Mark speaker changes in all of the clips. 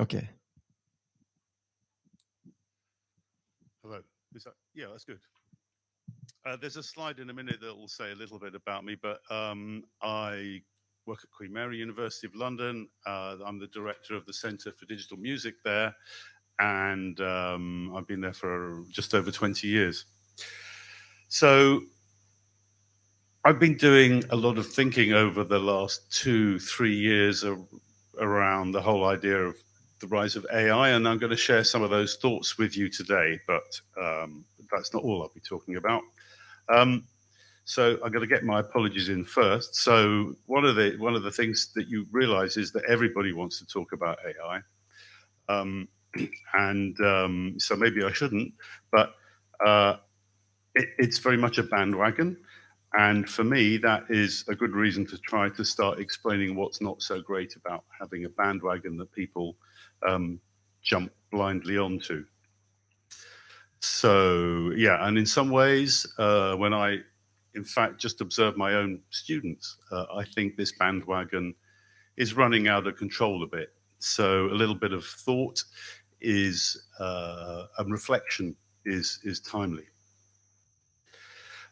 Speaker 1: Okay.
Speaker 2: Hello. Is that, yeah, that's good. Uh, there's a slide in a minute that will say a little bit about me, but um, I work at Queen Mary University of London. Uh, I'm the director of the Centre for Digital Music there, and um, I've been there for just over 20 years. So I've been doing a lot of thinking over the last two, three years around the whole idea of the rise of AI, and I'm going to share some of those thoughts with you today, but um, that's not all I'll be talking about. Um, so I'm going to get my apologies in first. So one of the one of the things that you realise is that everybody wants to talk about AI, um, and um, so maybe I shouldn't, but uh, it, it's very much a bandwagon. And for me, that is a good reason to try to start explaining what's not so great about having a bandwagon that people um, jump blindly onto. So, yeah, and in some ways, uh, when I, in fact, just observe my own students, uh, I think this bandwagon is running out of control a bit. So, a little bit of thought is, uh, and reflection is, is timely.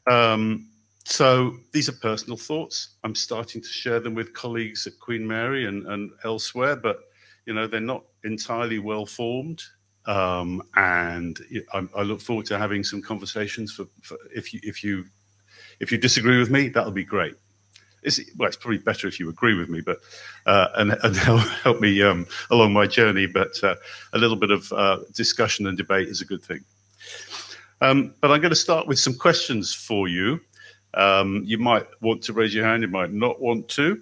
Speaker 2: Um, so these are personal thoughts. I'm starting to share them with colleagues at Queen Mary and, and elsewhere, but you know they're not entirely well formed. Um, and I, I, look forward to having some conversations. For, for, if you if you if you disagree with me, that'll be great. It's, well, it's probably better if you agree with me, but uh, and, and help me um, along my journey. But uh, a little bit of uh, discussion and debate is a good thing. Um, but I'm going to start with some questions for you. Um, you might want to raise your hand, you might not want to.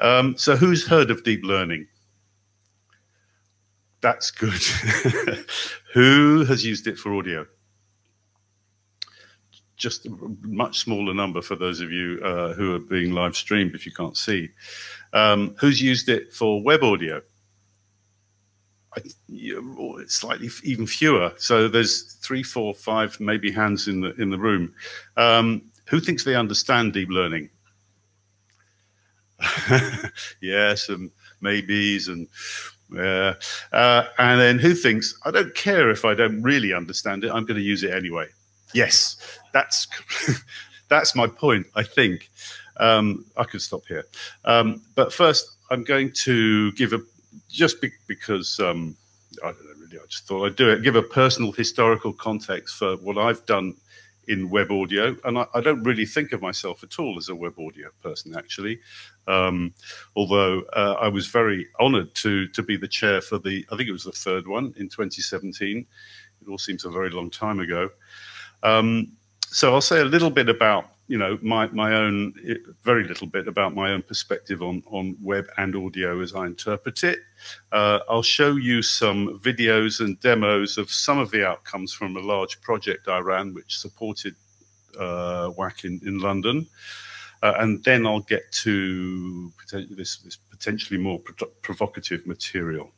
Speaker 2: Um, so, who's heard of deep learning? That's good. Who has used it for audio? Just a much smaller number for those of you uh, who are being live streamed if you can't see. Um, who's used it for web audio? I, slightly even fewer. So there's three, four, five, maybe hands in the in the room. Um, who thinks they understand deep learning? yes, and maybes and yeah. Uh, and then who thinks, I don't care if I don't really understand it, I'm going to use it anyway. Yes, that's that's my point, I think. Um, I could stop here. Um, but first, I'm going to give a, just be, because um, I don't know really, I just thought I'd do it, give a personal historical context for what I've done in web audio, and I, I, don't really think of myself at all as a web audio person, actually. Um, although uh, I was very honoured to to be the chair for the, I think it was the third one in 2017. It all seems a very long time ago. Um, so I'll say a little bit about you know my my own very little bit about my own perspective on on web and audio as I interpret it. Uh, I'll show you some videos and demos of some of the outcomes from a large project I ran, which supported uh, WAC in, in London. Uh, and then I'll get to this, this potentially more pro provocative material.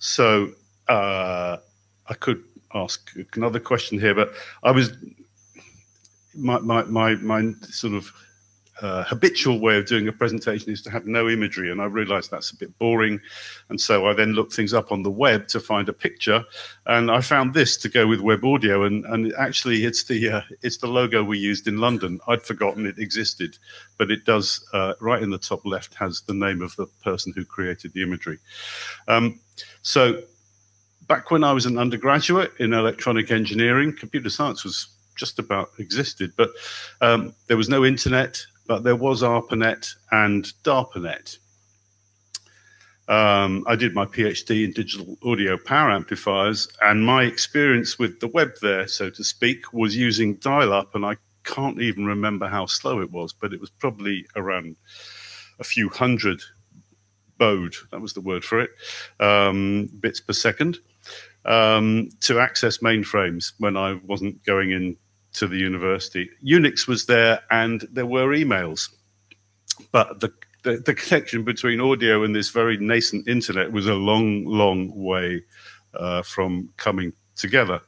Speaker 2: So uh, I could ask another question here, but I was my my my, my sort of uh, habitual way of doing a presentation is to have no imagery, and I realised that's a bit boring, and so I then looked things up on the web to find a picture, and I found this to go with web audio, and and actually it's the uh, it's the logo we used in London. I'd forgotten it existed, but it does uh, right in the top left has the name of the person who created the imagery. Um, so back when I was an undergraduate in electronic engineering, computer science was just about existed, but um, there was no internet but there was ARPANET and DARPANET. Um, I did my PhD in digital audio power amplifiers, and my experience with the web there, so to speak, was using dial up, and I can't even remember how slow it was, but it was probably around a few hundred baud, that was the word for it, um, bits per second, um, to access mainframes when I wasn't going in to the university. Unix was there and there were emails, but the, the, the connection between audio and this very nascent internet was a long, long way uh, from coming together.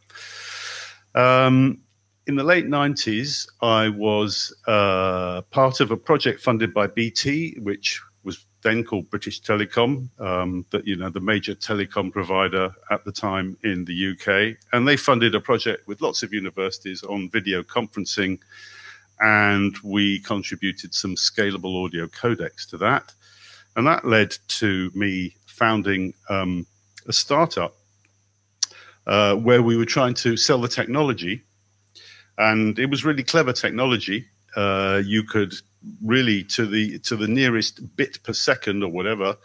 Speaker 2: Um, in the late 90s, I was uh, part of a project funded by BT, which then called British Telecom, um, that you know the major telecom provider at the time in the UK, and they funded a project with lots of universities on video conferencing, and we contributed some scalable audio codecs to that, and that led to me founding um, a startup uh, where we were trying to sell the technology, and it was really clever technology. Uh, you could really to the to the nearest bit per second or whatever,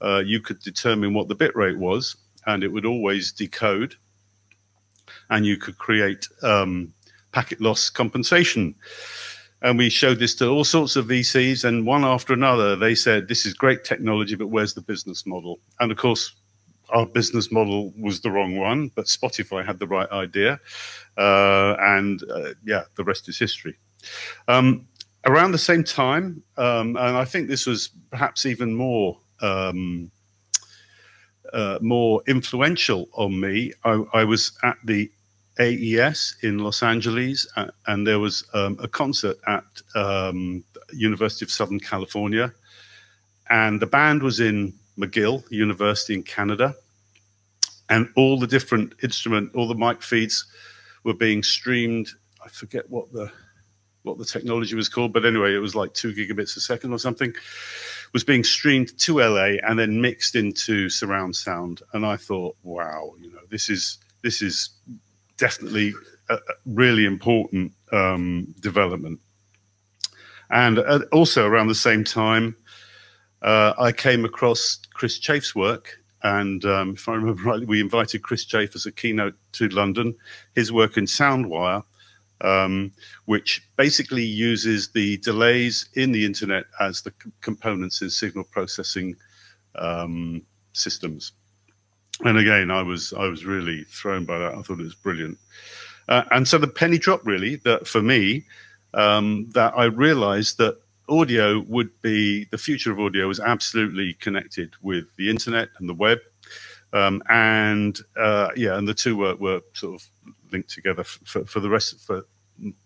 Speaker 2: uh, you could determine what the bit rate was, and it would always decode, and you could create um, packet loss compensation. And we showed this to all sorts of VCs, and one after another, they said, "This is great technology, but where's the business model?" And of course, our business model was the wrong one, but Spotify had the right idea, uh, and uh, yeah, the rest is history. Um, around the same time, um, and I think this was perhaps even more um, uh, more influential on me. I, I, was at the AES in Los Angeles, uh, and there was um, a concert at um, University of Southern California, and the band was in McGill University in Canada, and all the different instrument, all the mic feeds were being streamed. I forget what the what the technology was called, but anyway, it was like two gigabits a second or something, was being streamed to LA and then mixed into surround sound. And I thought, wow, you know, this is this is definitely a, really important um, development. And uh, also around the same time, uh, I came across Chris Chafe's work. And um, if I remember rightly, we invited Chris Chafe as a keynote to London. His work in Soundwire um, which basically uses the delays in the internet as the components in signal processing um, systems. And again, I was I was really thrown by that. I thought it was brilliant. Uh, and so the penny dropped really that for me um, that I realized that audio would be the future of audio was absolutely connected with the internet and the web. Um, and uh, yeah, and the two were, were sort of linked together for, for the rest for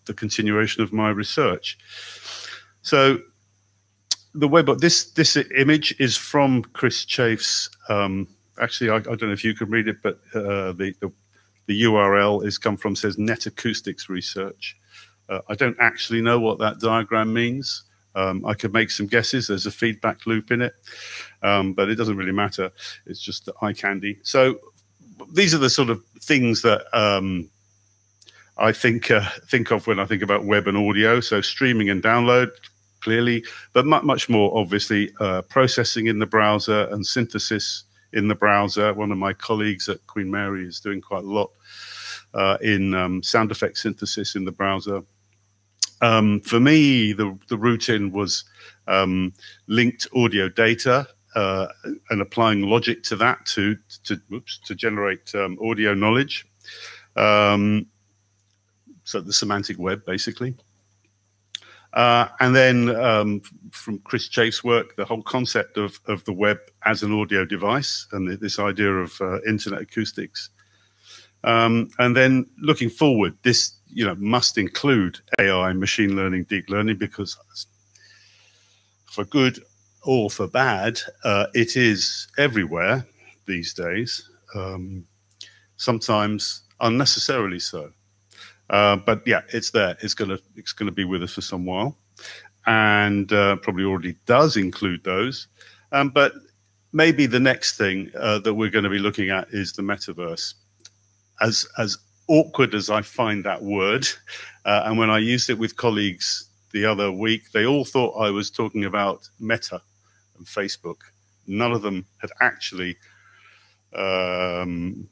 Speaker 2: the continuation of my research. So the web this this image is from Chris Chafe's. Um, actually, I, I, don't know if you can read it, but uh, the, the, the URL is come from says Net Acoustics Research. Uh, I don't actually know what that diagram means. Um, I could make some guesses. There's a feedback loop in it, um, but it doesn't really matter. It's just eye candy. So these are the sort of things that um, I think uh, think of when I think about web and audio. So streaming and download, clearly, but much more obviously uh, processing in the browser and synthesis in the browser. One of my colleagues at Queen Mary is doing quite a lot uh, in um, sound effect synthesis in the browser. Um, for me, the the route in was um, linked audio data uh, and applying logic to that to to oops, to generate um, audio knowledge. Um, so the semantic web, basically. Uh, and then um, from Chris Chafe's work, the whole concept of, of the web as an audio device and this idea of uh, internet acoustics. Um, and then looking forward, this you know must include AI, machine learning, deep learning, because for good or for bad, uh, it is everywhere these days. Um, sometimes unnecessarily so. Uh, but yeah, it's there. It's gonna it's gonna be with us for some while, and uh, probably already does include those. Um, but maybe the next thing uh, that we're going to be looking at is the metaverse. As as awkward as I find that word, uh, and when I used it with colleagues the other week, they all thought I was talking about Meta and Facebook. None of them had actually um,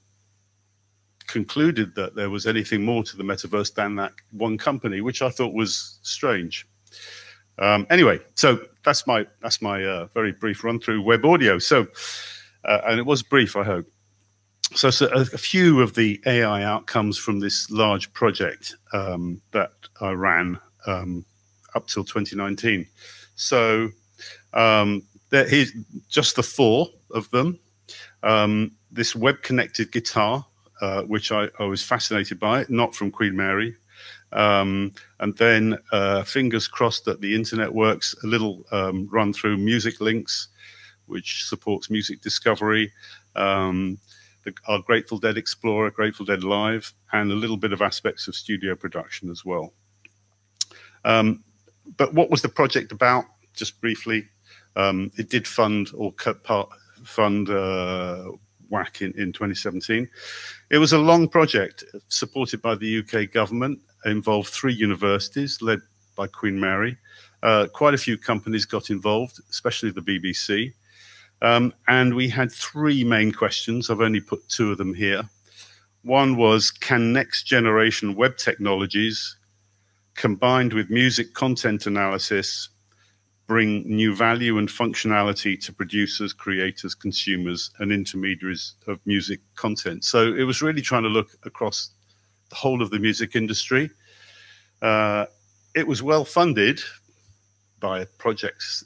Speaker 2: concluded that there was anything more to the metaverse than that one company, which I thought was strange. Um, anyway, so that's my that's my uh, very brief run through web audio. So, uh, and it was brief, I hope. So, so a, a, few of the AI outcomes from this large project um, that I ran um, up till 2019. So, um, there, here's just the four of them. Um, this web connected guitar uh, which I, I, was fascinated by, not from Queen Mary. Um, and then uh, fingers crossed that the internet works, a little um, run through MusicLynx which supports music discovery, um, the, our Grateful Dead Explorer, Grateful Dead Live, and a little bit of aspects of studio production as well. Um, but what was the project about? Just briefly, um, it did fund or cut part fund uh, In, in 2017. It was a long project supported by the UK government, it involved three universities led by Queen Mary. Uh, quite a few companies got involved, especially the BBC. Um, and we had three main questions. I've only put two of them here. One was Can next generation web technologies combined with music content analysis bring new value and functionality to producers, creators, consumers, and intermediaries of music content. So it was really trying to look across the whole of the music industry. Uh, it was well funded by projects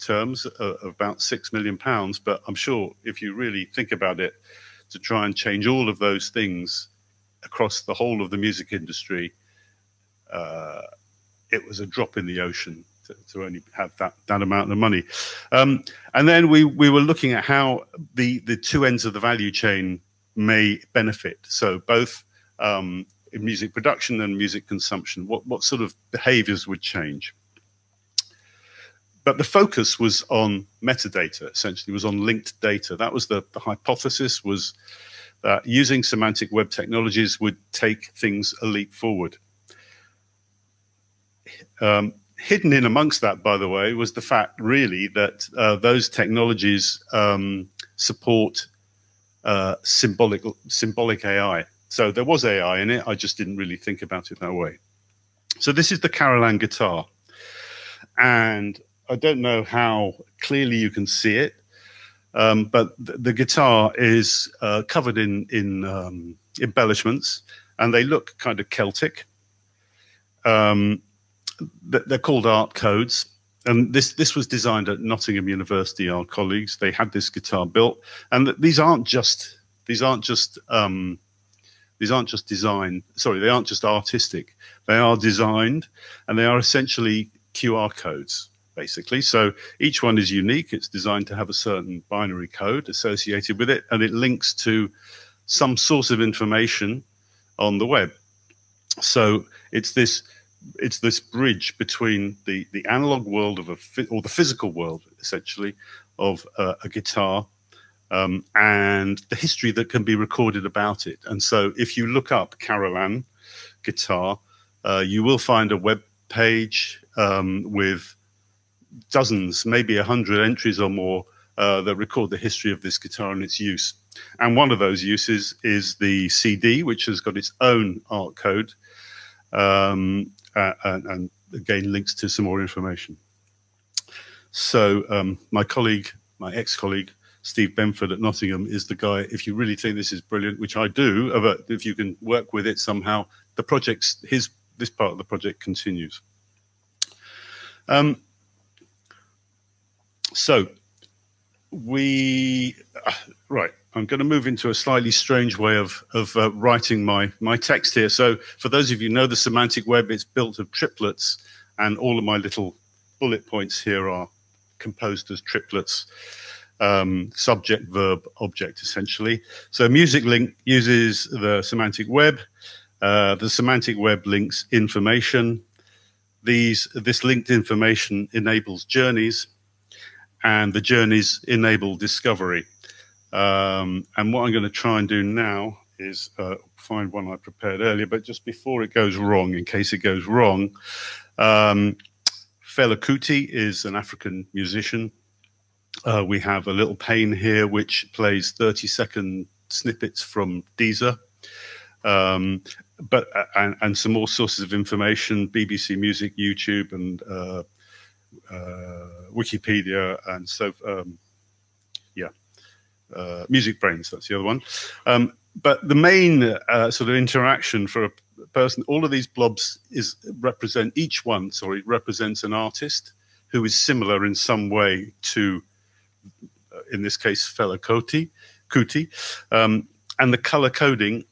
Speaker 2: terms of about six million pounds, but I'm sure if you really think about it, to try and change all of those things across the whole of the music industry, uh, it was a drop in the ocean to, to only have that, that amount of money. Um, and then we, we were looking at how the, the two ends of the value chain may benefit. So both um, in music production and music consumption, what, what sort of behaviors would change? But the focus was on metadata, essentially, was on linked data. That was the, the hypothesis was that using semantic web technologies would take things a leap forward. Um, hidden in amongst that, by the way, was the fact really that uh, those technologies um, support uh, symbolic symbolic AI. So there was AI in it. I just didn't really think about it that way. So this is the Carolan guitar, and I don't know how clearly you can see it, um, but the, the, guitar is uh, covered in in um, embellishments, and they look kind of Celtic. Um, they're called art codes. And this this was designed at Nottingham University. Our colleagues they had this guitar built, and these aren't just these aren't just um, these aren't just design. Sorry, they aren't just artistic. They are designed, and they are essentially QR codes basically. So each one is unique. It's designed to have a certain binary code associated with it, and it links to some source of information on the web. So it's this it's this bridge between the the analog world of a or the physical world essentially of uh, a guitar um, and the history that can be recorded about it. And so, if you look up Carolan guitar, uh, you will find a web page um, with dozens, maybe a hundred entries or more uh, that record the history of this guitar and its use. And one of those uses is the CD, which has got its own art code. Um, uh, and, and, again links to some more information. So um, my colleague, my ex-colleague, Steve Benford at Nottingham is the guy. If you really think this is brilliant, which I do, but if you can work with it somehow, the project's his this part of the project continues. Um, so we uh, right I'm going to move into a slightly strange way of, of uh, writing my, my text here. So for those of you know the semantic web, it's built of triplets, and all of my little bullet points here are composed as triplets, um, subject, verb, object, essentially. So Music Link uses the semantic web. Uh, the semantic web links information. These, this linked information enables journeys, and the journeys enable discovery. Um, and what I'm going to try and do now is uh, find one I prepared earlier, but just before it goes wrong, in case it goes wrong, um, Fela Kuti is an African musician. Uh, we have a little pane here which plays 30 second snippets from Deezer. Um, but uh, and, and, some more sources of information: BBC Music, YouTube, and uh, uh, Wikipedia, and so um, uh, MusicBrainz, that's the other one. Um, but the main uh, sort of interaction for a person, all of these blobs is represent each one. Sorry, represents an artist who is similar in some way to, uh, in this case, Fela Kuti. Kuti, um, and the color coding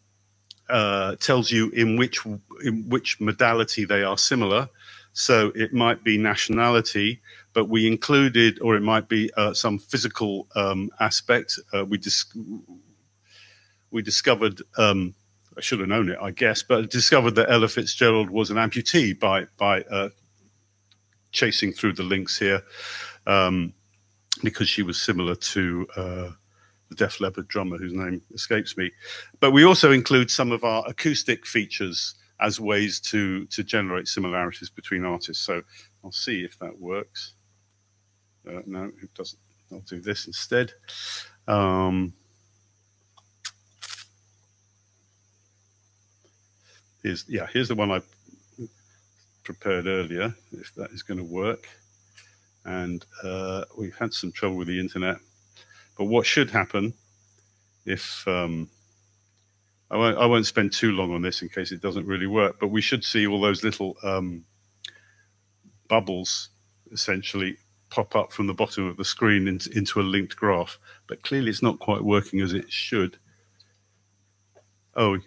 Speaker 2: uh, tells you in which in which modality they are similar. So it might be nationality, but we included, or it might be uh, some physical um, aspect. Uh, we dis we discovered. Um, I should have known it, I guess, but discovered that Ella Fitzgerald was an amputee by by uh, chasing through the links here, um, because she was similar to uh, the Def Leppard drummer whose name escapes me. But we also include some of our acoustic features as ways to to generate similarities between artists. So I'll see if that works. Uh, no, it doesn't. I'll do this instead. Um, here's yeah, here's the one I prepared earlier. If that is going to work, and uh, we've had some trouble with the internet. But what should happen if um, I won't, I won't spend too long on this in case it doesn't really work, but we should see all those little um, bubbles essentially pop up from the bottom of the screen into, a linked graph. But clearly it's not quite working as it should. Oh,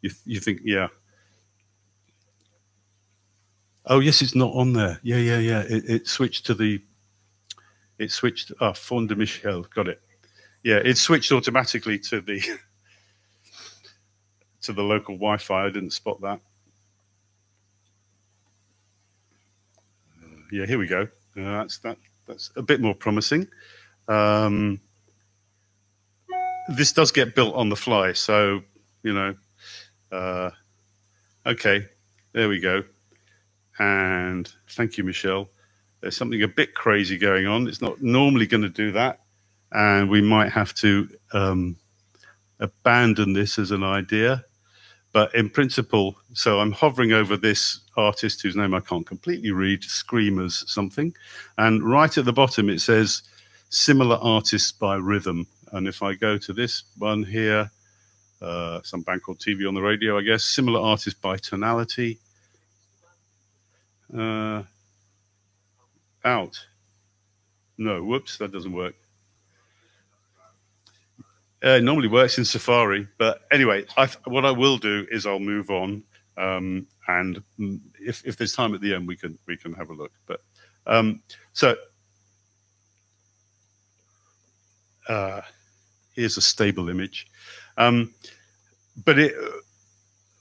Speaker 2: you, you think, yeah. Oh, yes, it's not on there. Yeah, yeah, yeah. It, it switched to the, it switched, ah, Fond de Michel, got it. Yeah, it switched automatically to the, to the local Wi-Fi. I didn't spot that. Yeah, here we go. Uh, that's that. That's a bit more promising. Um, this does get built on the fly, so you know. Uh, okay, there we go. And thank you, Michelle. There's something a bit crazy going on. It's not normally going to do that, and we might have to um, abandon this as an idea. But in principle, so I'm hovering over this artist whose name I can't completely read, Screamers something. And right at the bottom, it says similar artists by rhythm. And if I go to this one here, uh, some band called TV on the radio, I guess, similar artists by tonality. Uh, out. No, whoops, that doesn't work. Uh, normally works in Safari, but anyway, I, what I will do is I'll move on, um, and if, if there's time at the end, we can we can have a look. But um, so uh, here's a stable image, um, but it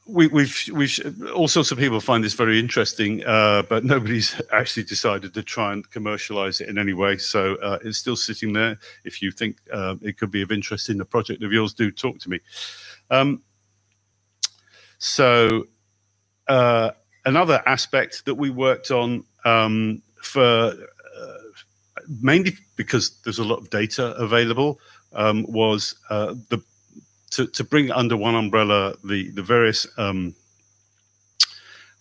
Speaker 2: we, have we've, we've all sorts of people find this very interesting, uh, but nobody's actually decided to try and commercialize it in any way. So uh, it's still sitting there. If you think uh, it could be of interest in the project of yours, do talk to me. Um, so uh, another aspect that we worked on um, for uh, mainly because there's a lot of data available um, was uh, the to, to bring under one umbrella the the various um,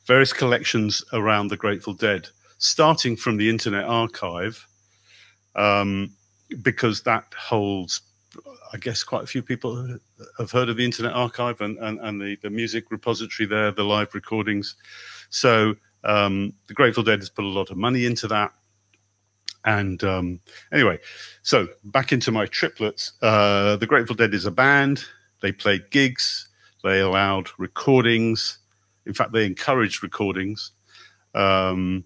Speaker 2: various collections around the Grateful Dead, starting from the Internet Archive, um, because that holds, I guess, quite a few people have heard of the Internet Archive and, and, and the, the music repository there, the live recordings. So um, the Grateful Dead has put a lot of money into that. And um, anyway, so back into my triplets. Uh, the Grateful Dead is a band. They played gigs, they allowed recordings. In fact, they encouraged recordings. Um,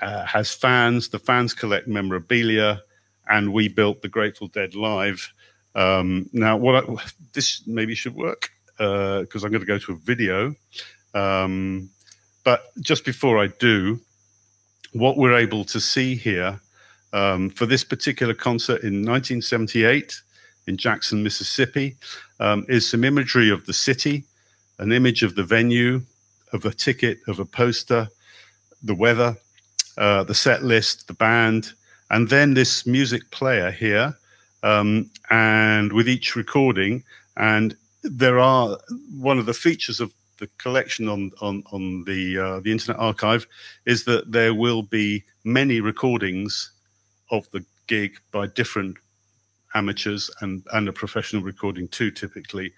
Speaker 2: uh, has fans. The fans collect memorabilia, and we built the Grateful Dead live. Um, now, what I, this maybe should work because uh, I'm going to go to a video. Um, but just before I do, what we're able to see here um, for this particular concert in 1978 in Jackson, Mississippi, um, is some imagery of the city, an image of the venue, of a ticket, of a poster, the weather, uh, the set list, the band, and then this music player here, um, and with each recording. And there are one of the features of the collection on on on the uh, the Internet Archive is that there will be many recordings of the gig by different amateurs and, and a professional recording too, typically.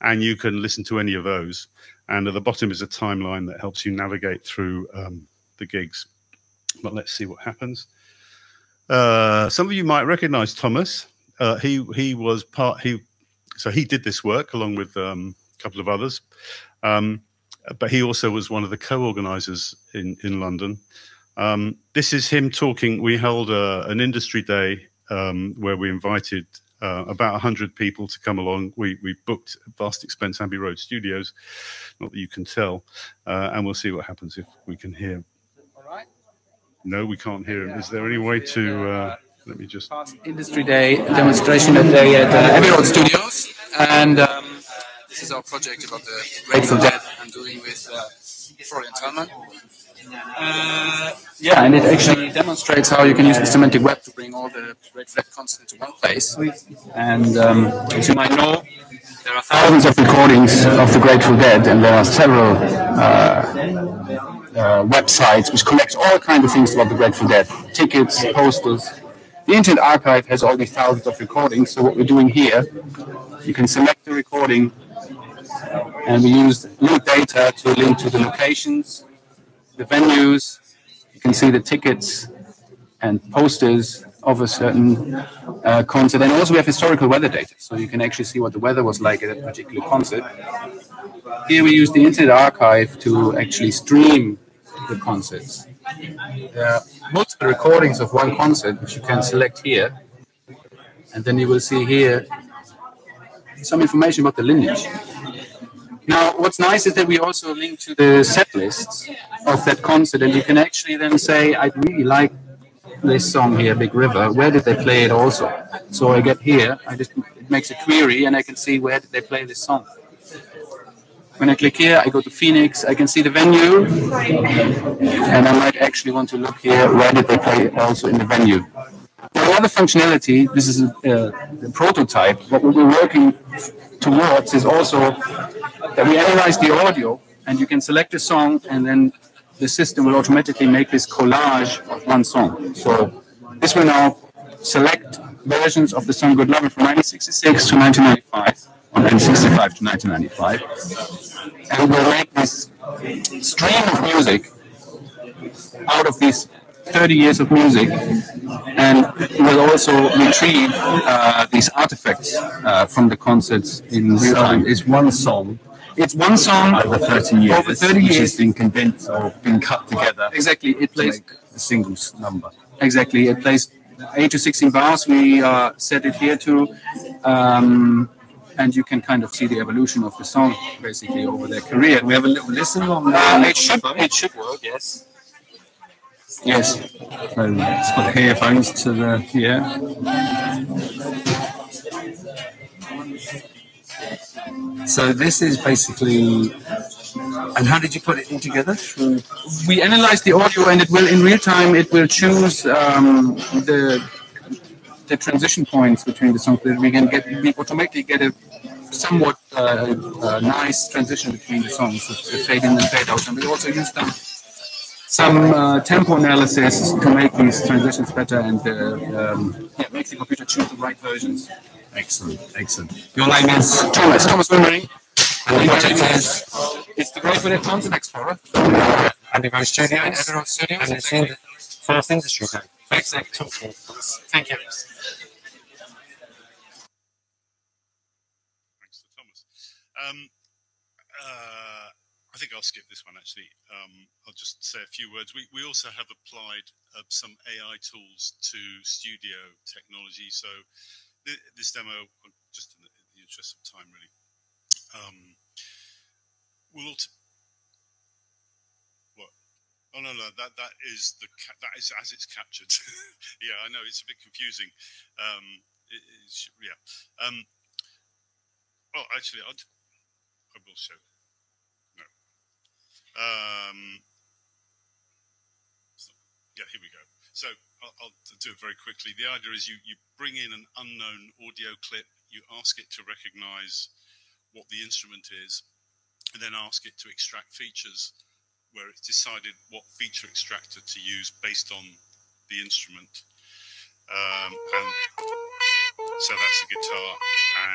Speaker 2: And you can listen to any of those. And at the bottom is a timeline that helps you navigate through um, the gigs. But let's see what happens. Uh, some of you might recognize Thomas. Uh, he he was part he so he did this work along with um, a couple of others, um, but he also was one of the co-organizers in in London. Um, this is him talking. We held a, an industry day um, where we invited uh, about 100 people to come along. We, we booked Vast Expense Abbey Road Studios, not that you can tell, uh, and we'll see what happens if we can hear.
Speaker 1: All right.
Speaker 2: No, we can't hear him. Is there any way to? Uh, let me just.
Speaker 1: Industry Day demonstration day at uh, Abbey Road Studios, and um, this is our project about the Grateful Dead I'm doing with uh, Florian Thalmann. Uh, yeah, and it actually demonstrates how you can use the semantic web to bring all the Grateful Dead content into one place. And um, as you might know, there are thousands of recordings of the Grateful Dead, and there are several uh, uh, websites which collect all kinds of things about the Grateful Dead, tickets, posters. The Internet Archive has all these thousands of recordings. So what we're doing here, you can select the recording, and we use link data to link to the locations, the venues. You can see the tickets and posters of a certain uh, concert. And also we have historical weather data, so you can actually see what the weather was like at a particular concert. Here we use the Internet Archive to actually stream the concerts. There are multiple recordings of one concert, which you can select here. And then you will see here some information about the lineage. Now, what's nice is that we also link to the set lists of that concert, and you can actually then say, I'd really like this song here, Big River. Where did they play it also? So I get here, I just it makes a query, and I can see where did they play this song. When I click here, I go to Phoenix, I can see the venue, and I might actually want to look here, where did they play it also in the venue. Now, other functionality, this is a, the prototype, what we're working towards is also that we analyze the audio, and you can select a song, and then the system will automatically make this collage of one song. So this will now select versions of the song Good Lovin' from 1966 to 1995 on N65 to 1995. And we'll make this stream of music out of these 30 years of music and we'll also retrieve uh, these artifacts uh, from the concerts in real time.
Speaker 3: It's one song
Speaker 1: It's one song
Speaker 3: over 30 years,
Speaker 1: over 30
Speaker 3: which has been condensed or been cut together
Speaker 1: Exactly, it plays
Speaker 3: a single number.
Speaker 1: exactly. It plays 8 to 16 bars. We uh, set it here to, um, and you can kind of see the evolution of the song basically over their career.
Speaker 3: We have a little listen on
Speaker 1: Uh, it should it should work.
Speaker 3: Yes.
Speaker 1: Yes.
Speaker 3: So it's got earphones to the
Speaker 1: Yeah.
Speaker 3: So this is basically. And how did you put it in together?
Speaker 1: We analyze the audio, and it will in real time. It will choose um, the the transition points between the songs that we can get. We automatically get a somewhat uh, nice transition between the songs, the fade in and fade out, and we also use them some uh, tempo analysis to make these transitions better and uh, um, yeah, make the computer choose the right versions.
Speaker 3: Excellent, excellent. Your name is
Speaker 1: Thomas, Thomas Wilmering.
Speaker 3: and the project is
Speaker 1: It's the Grateful Dead Concert Explorer.
Speaker 4: Abbey Road Studios,
Speaker 1: Abbey Road Studios,
Speaker 4: and it's in Fast Industry Day.
Speaker 1: Exactly. Thank you.
Speaker 2: Thanks to Thomas. Um, uh, I think I'll skip this one actually. Um, I'll just say a few words. We, we also have applied uh, some AI tools to studio technology. So this demo, just in the, in the interest of time, really, um, will what? Oh no, no, that that is the that is as it's captured. yeah, I know it's a bit confusing. Um, it, yeah. Um, well, actually, I'd, I will show. No. Um, yeah, here we go. So I'll, do it very quickly. The idea is you, you bring in an unknown audio clip, you ask it to recognize what the instrument is, and then ask it to extract features where it's decided what feature extractor to use based on the instrument. Um, and so that's the guitar,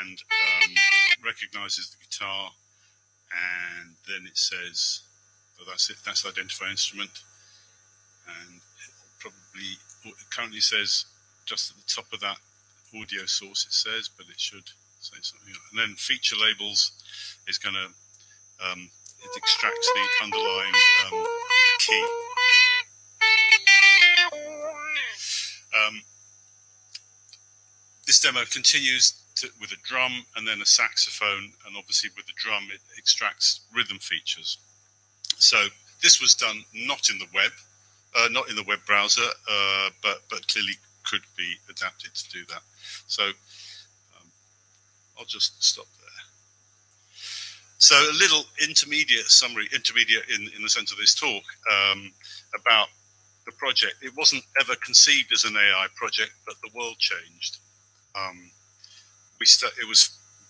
Speaker 2: and um, recognizes the guitar, and then it says, oh, that's it, that's identify instrument. And probably, currently says just at the top of that audio source, it says, but it should say something. else. And then feature labels is going to, um, it extracts the underlying um, key. Um, this demo continues to, with a drum and then a saxophone, and obviously with the drum it extracts rhythm features. So this was done not in the web, uh, not in the web browser, uh, but but clearly could be adapted to do that. So um, I'll just stop there. So a little intermediate summary, intermediate in, in the sense of this talk um, about the project. It wasn't ever conceived as an AI project, but the world changed. Um, we it was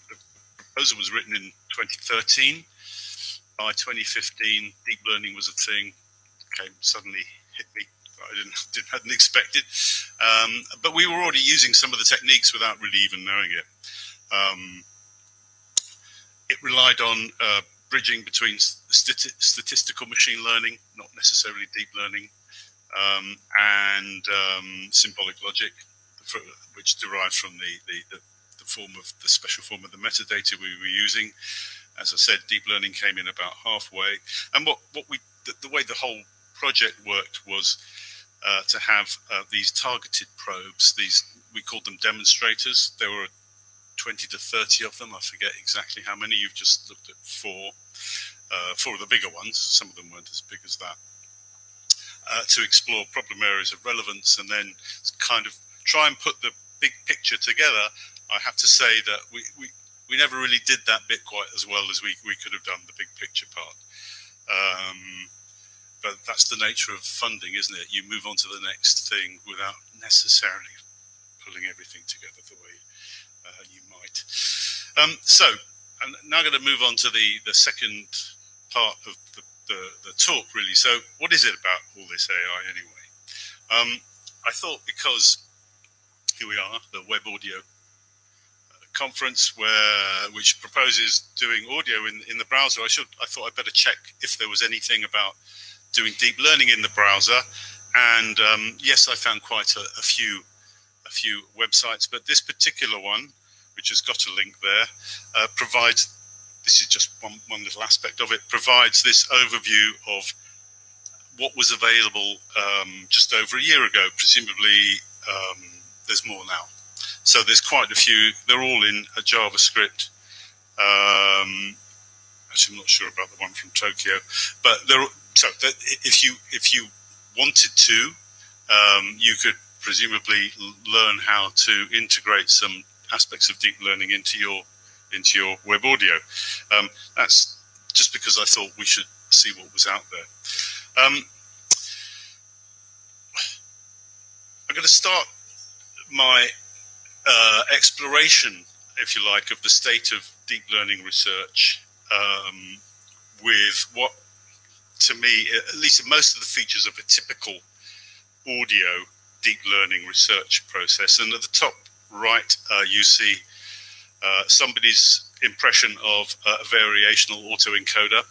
Speaker 2: the proposal was written in 2013. By 2015, deep learning was a thing. Came suddenly hit me. I didn't, didn't hadn't expected. Um, but we were already using some of the techniques without really even knowing it. Um, it relied on uh, bridging between stati statistical machine learning, not necessarily deep learning, um, and um, symbolic logic, which derives from the, the, the, the, form of the special form of the metadata we were using. As I said, deep learning came in about halfway. And what, what we the, the way the whole project worked was uh, to have uh, these targeted probes. These we called them demonstrators. There were 20 to 30 of them. I forget exactly how many. You've just looked at four, uh, four of the bigger ones. Some of them weren't as big as that. Uh, to explore problem areas of relevance and then kind of try and put the big picture together. I have to say that we, we, we never really did that bit quite as well as we, we could have done the big picture part. Um, but that's the nature of funding, isn't it? You move on to the next thing without necessarily pulling everything together the way uh, you might. Um, so, I'm now going to move on to the, the second part of the, the, the, talk, really. So, what is it about all this AI anyway? Um, I thought because here we are, the Web Audio uh, conference, where which proposes doing audio in, in the browser. I should I thought I'd better check if there was anything about doing deep learning in the browser. And um, yes, I found quite a, a few a few websites, but this particular one, which has got a link there, uh, provides, this is just one, one little aspect of it, provides this overview of what was available um, just over a year ago. Presumably, um, there's more now. So there's quite a few. They're all in a JavaScript. Um, actually, I'm not sure about the one from Tokyo, but they're so if you if you wanted to, um, you could presumably learn how to integrate some aspects of deep learning into your into your web audio. Um, that's just because I thought we should see what was out there. Um, I'm going to start my uh, exploration, if you like, of the state of deep learning research um, with what, to me, at least most of the features of a typical audio deep learning research process. And at the top right, uh, you see uh, somebody's impression of a variational autoencoder.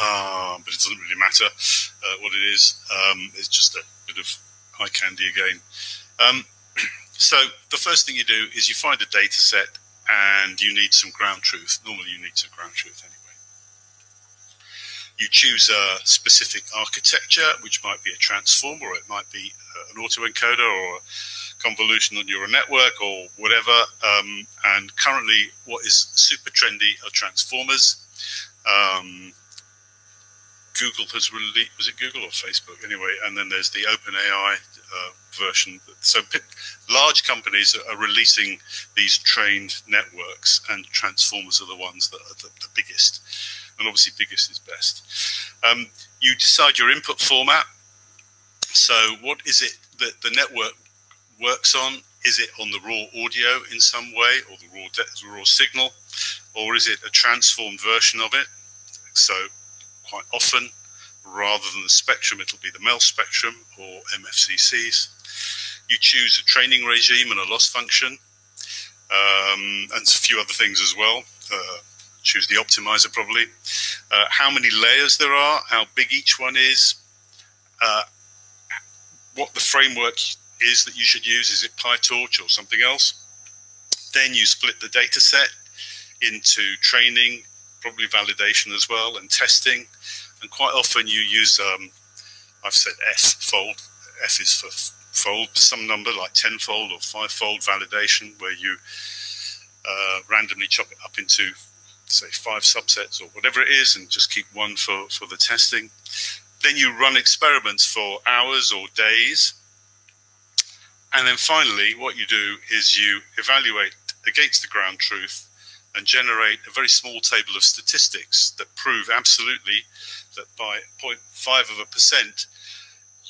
Speaker 2: Uh, but it doesn't really matter uh, what it is. Um, it's just a bit of eye candy again. Um, so the first thing you do is you find a data set and you need some ground truth. Normally you need some ground truth anyway. You choose a specific architecture, which might be a transformer, or it might be an autoencoder or a convolutional neural network or whatever. Um, and currently, what is super trendy are transformers. Um, Google has released, was it Google or Facebook? Anyway, and then there's the OpenAI uh, version. So large companies are releasing these trained networks, and transformers are the ones that are the, the biggest. And obviously, biggest is best. Um, you decide your input format. So, what is it that the network works on? Is it on the raw audio in some way, or the raw, the raw signal, or is it a transformed version of it? So, quite often, rather than the spectrum, it'll be the MEL spectrum or MFCCs. You choose a training regime and a loss function, um, and a few other things as well. Uh, choose the optimizer probably. Uh, how many layers there are, how big each one is, uh, what the framework is that you should use. Is it PyTorch or something else? Then you split the data set into training, probably validation as well, and testing. And quite often you use, um, I've said F fold. F is for fold, some number like tenfold or fivefold validation, where you uh, randomly chop it up into, say, five subsets or whatever it is, and just keep one for, for the testing. Then you run experiments for hours or days. And then finally, what you do is you evaluate against the ground truth and generate a very small table of statistics that prove absolutely that by 0.5 of a percent,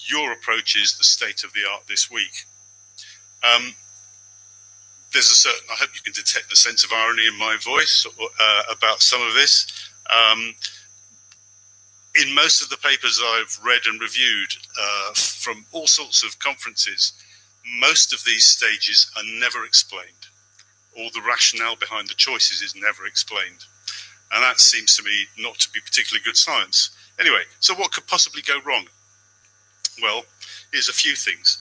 Speaker 2: your approach is the state of the art this week. Um, there's a certain, I hope you can detect the sense of irony in my voice uh, about some of this. Um, in most of the papers I've read and reviewed uh, from all sorts of conferences, most of these stages are never explained, All the rationale behind the choices is never explained. And that seems to me not to be particularly good science. Anyway, so what could possibly go wrong? Well, here's a few things.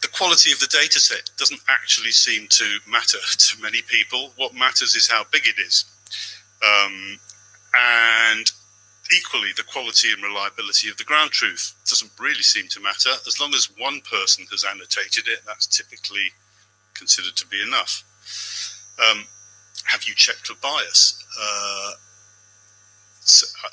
Speaker 2: The quality of the data set doesn't actually seem to matter to many people. What matters is how big it is. Um, and equally, the quality and reliability of the ground truth doesn't really seem to matter. As long as one person has annotated it, that's typically considered to be enough. Um, have you checked for bias? Uh,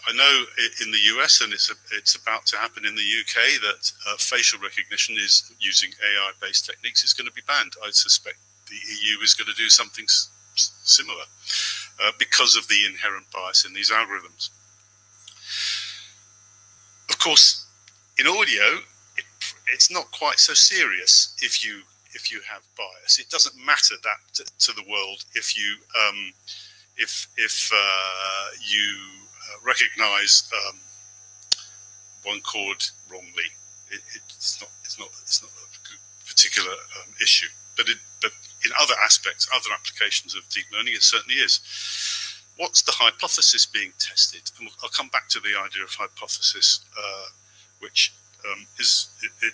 Speaker 2: I know in the US, and it's a, it's about to happen in the UK, that uh, facial recognition is using AI-based techniques is going to be banned. I suspect the EU is going to do something similar uh, because of the inherent bias in these algorithms. Of course, in audio, it, it's not quite so serious if you if you have bias. It doesn't matter that to, to the world if you um, if if uh, you recognize um, one chord wrongly. It, it's not it's not it's not a particular um, issue, but it but in other aspects, other applications of deep learning, it certainly is. What's the hypothesis being tested? And I'll come back to the idea of hypothesis, uh, which um, is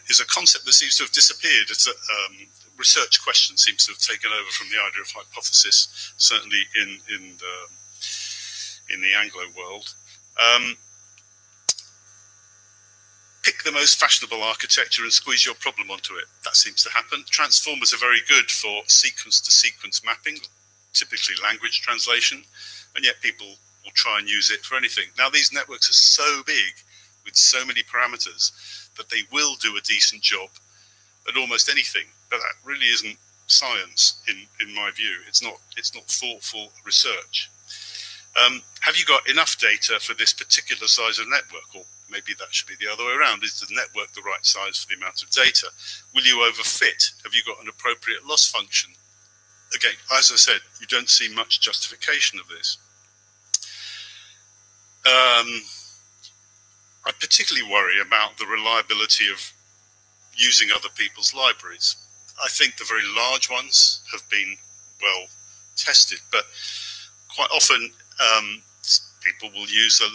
Speaker 2: is a concept that seems to have disappeared. It's a um, research question seems to have taken over from the idea of hypothesis, certainly in in the in the Anglo world. Um, pick the most fashionable architecture and squeeze your problem onto it. That seems to happen. Transformers are very good for sequence to sequence mapping, typically language translation, and yet people will try and use it for anything. Now, these networks are so big with so many parameters that they will do a decent job at almost anything, but that really isn't science in, in my view. It's not, it's not thoughtful research. Um, have you got enough data for this particular size of network? Or maybe that should be the other way around. Is the network the right size for the amount of data? Will you overfit? Have you got an appropriate loss function? Again, as I said, you don't see much justification of this. Um, I particularly worry about the reliability of using other people's libraries. I think the very large ones have been well tested, but quite often um, people will use a,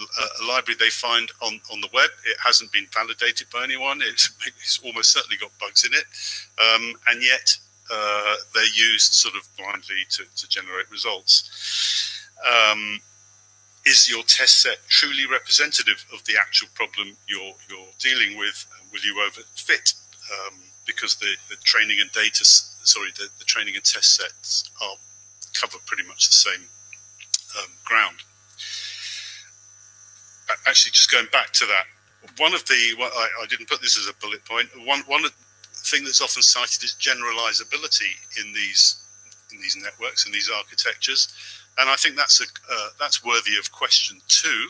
Speaker 2: a, library they find on, on the web. It hasn't been validated by anyone. It's, it's almost certainly got bugs in it. Um, and yet uh, they're used sort of blindly to, to generate results. Um, is your test set truly representative of the actual problem you're, you're dealing with? Will you overfit? Um, because the, the training and data, sorry, the, the training and test sets are cover pretty much the same um, ground. Actually, just going back to that, one of the well, I, I, didn't put this as a bullet point. One one thing that's often cited is generalizability in these in these networks and these architectures, and I think that's a uh, that's worthy of question too,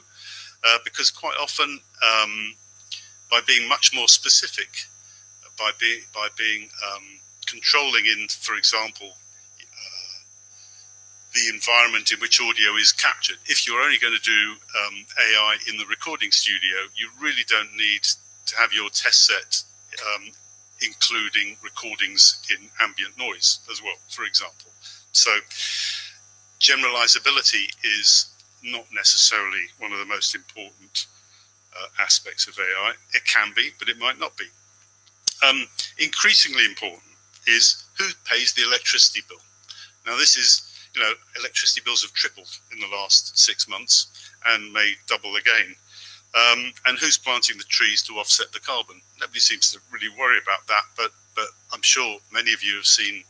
Speaker 2: uh, because quite often um, by being much more specific, by being by being um, controlling in, for example, the environment in which audio is captured. If you're only going to do um, AI in the recording studio, you really don't need to have your test set um, including recordings in ambient noise as well, for example. So generalizability is not necessarily one of the most important uh, aspects of AI. It can be, but it might not be. Um, increasingly important is who pays the electricity bill. Now, this is you know, electricity bills have tripled in the last six months and may double again. Um, and who's planting the trees to offset the carbon? Nobody seems to really worry about that, but but I'm sure many of you have seen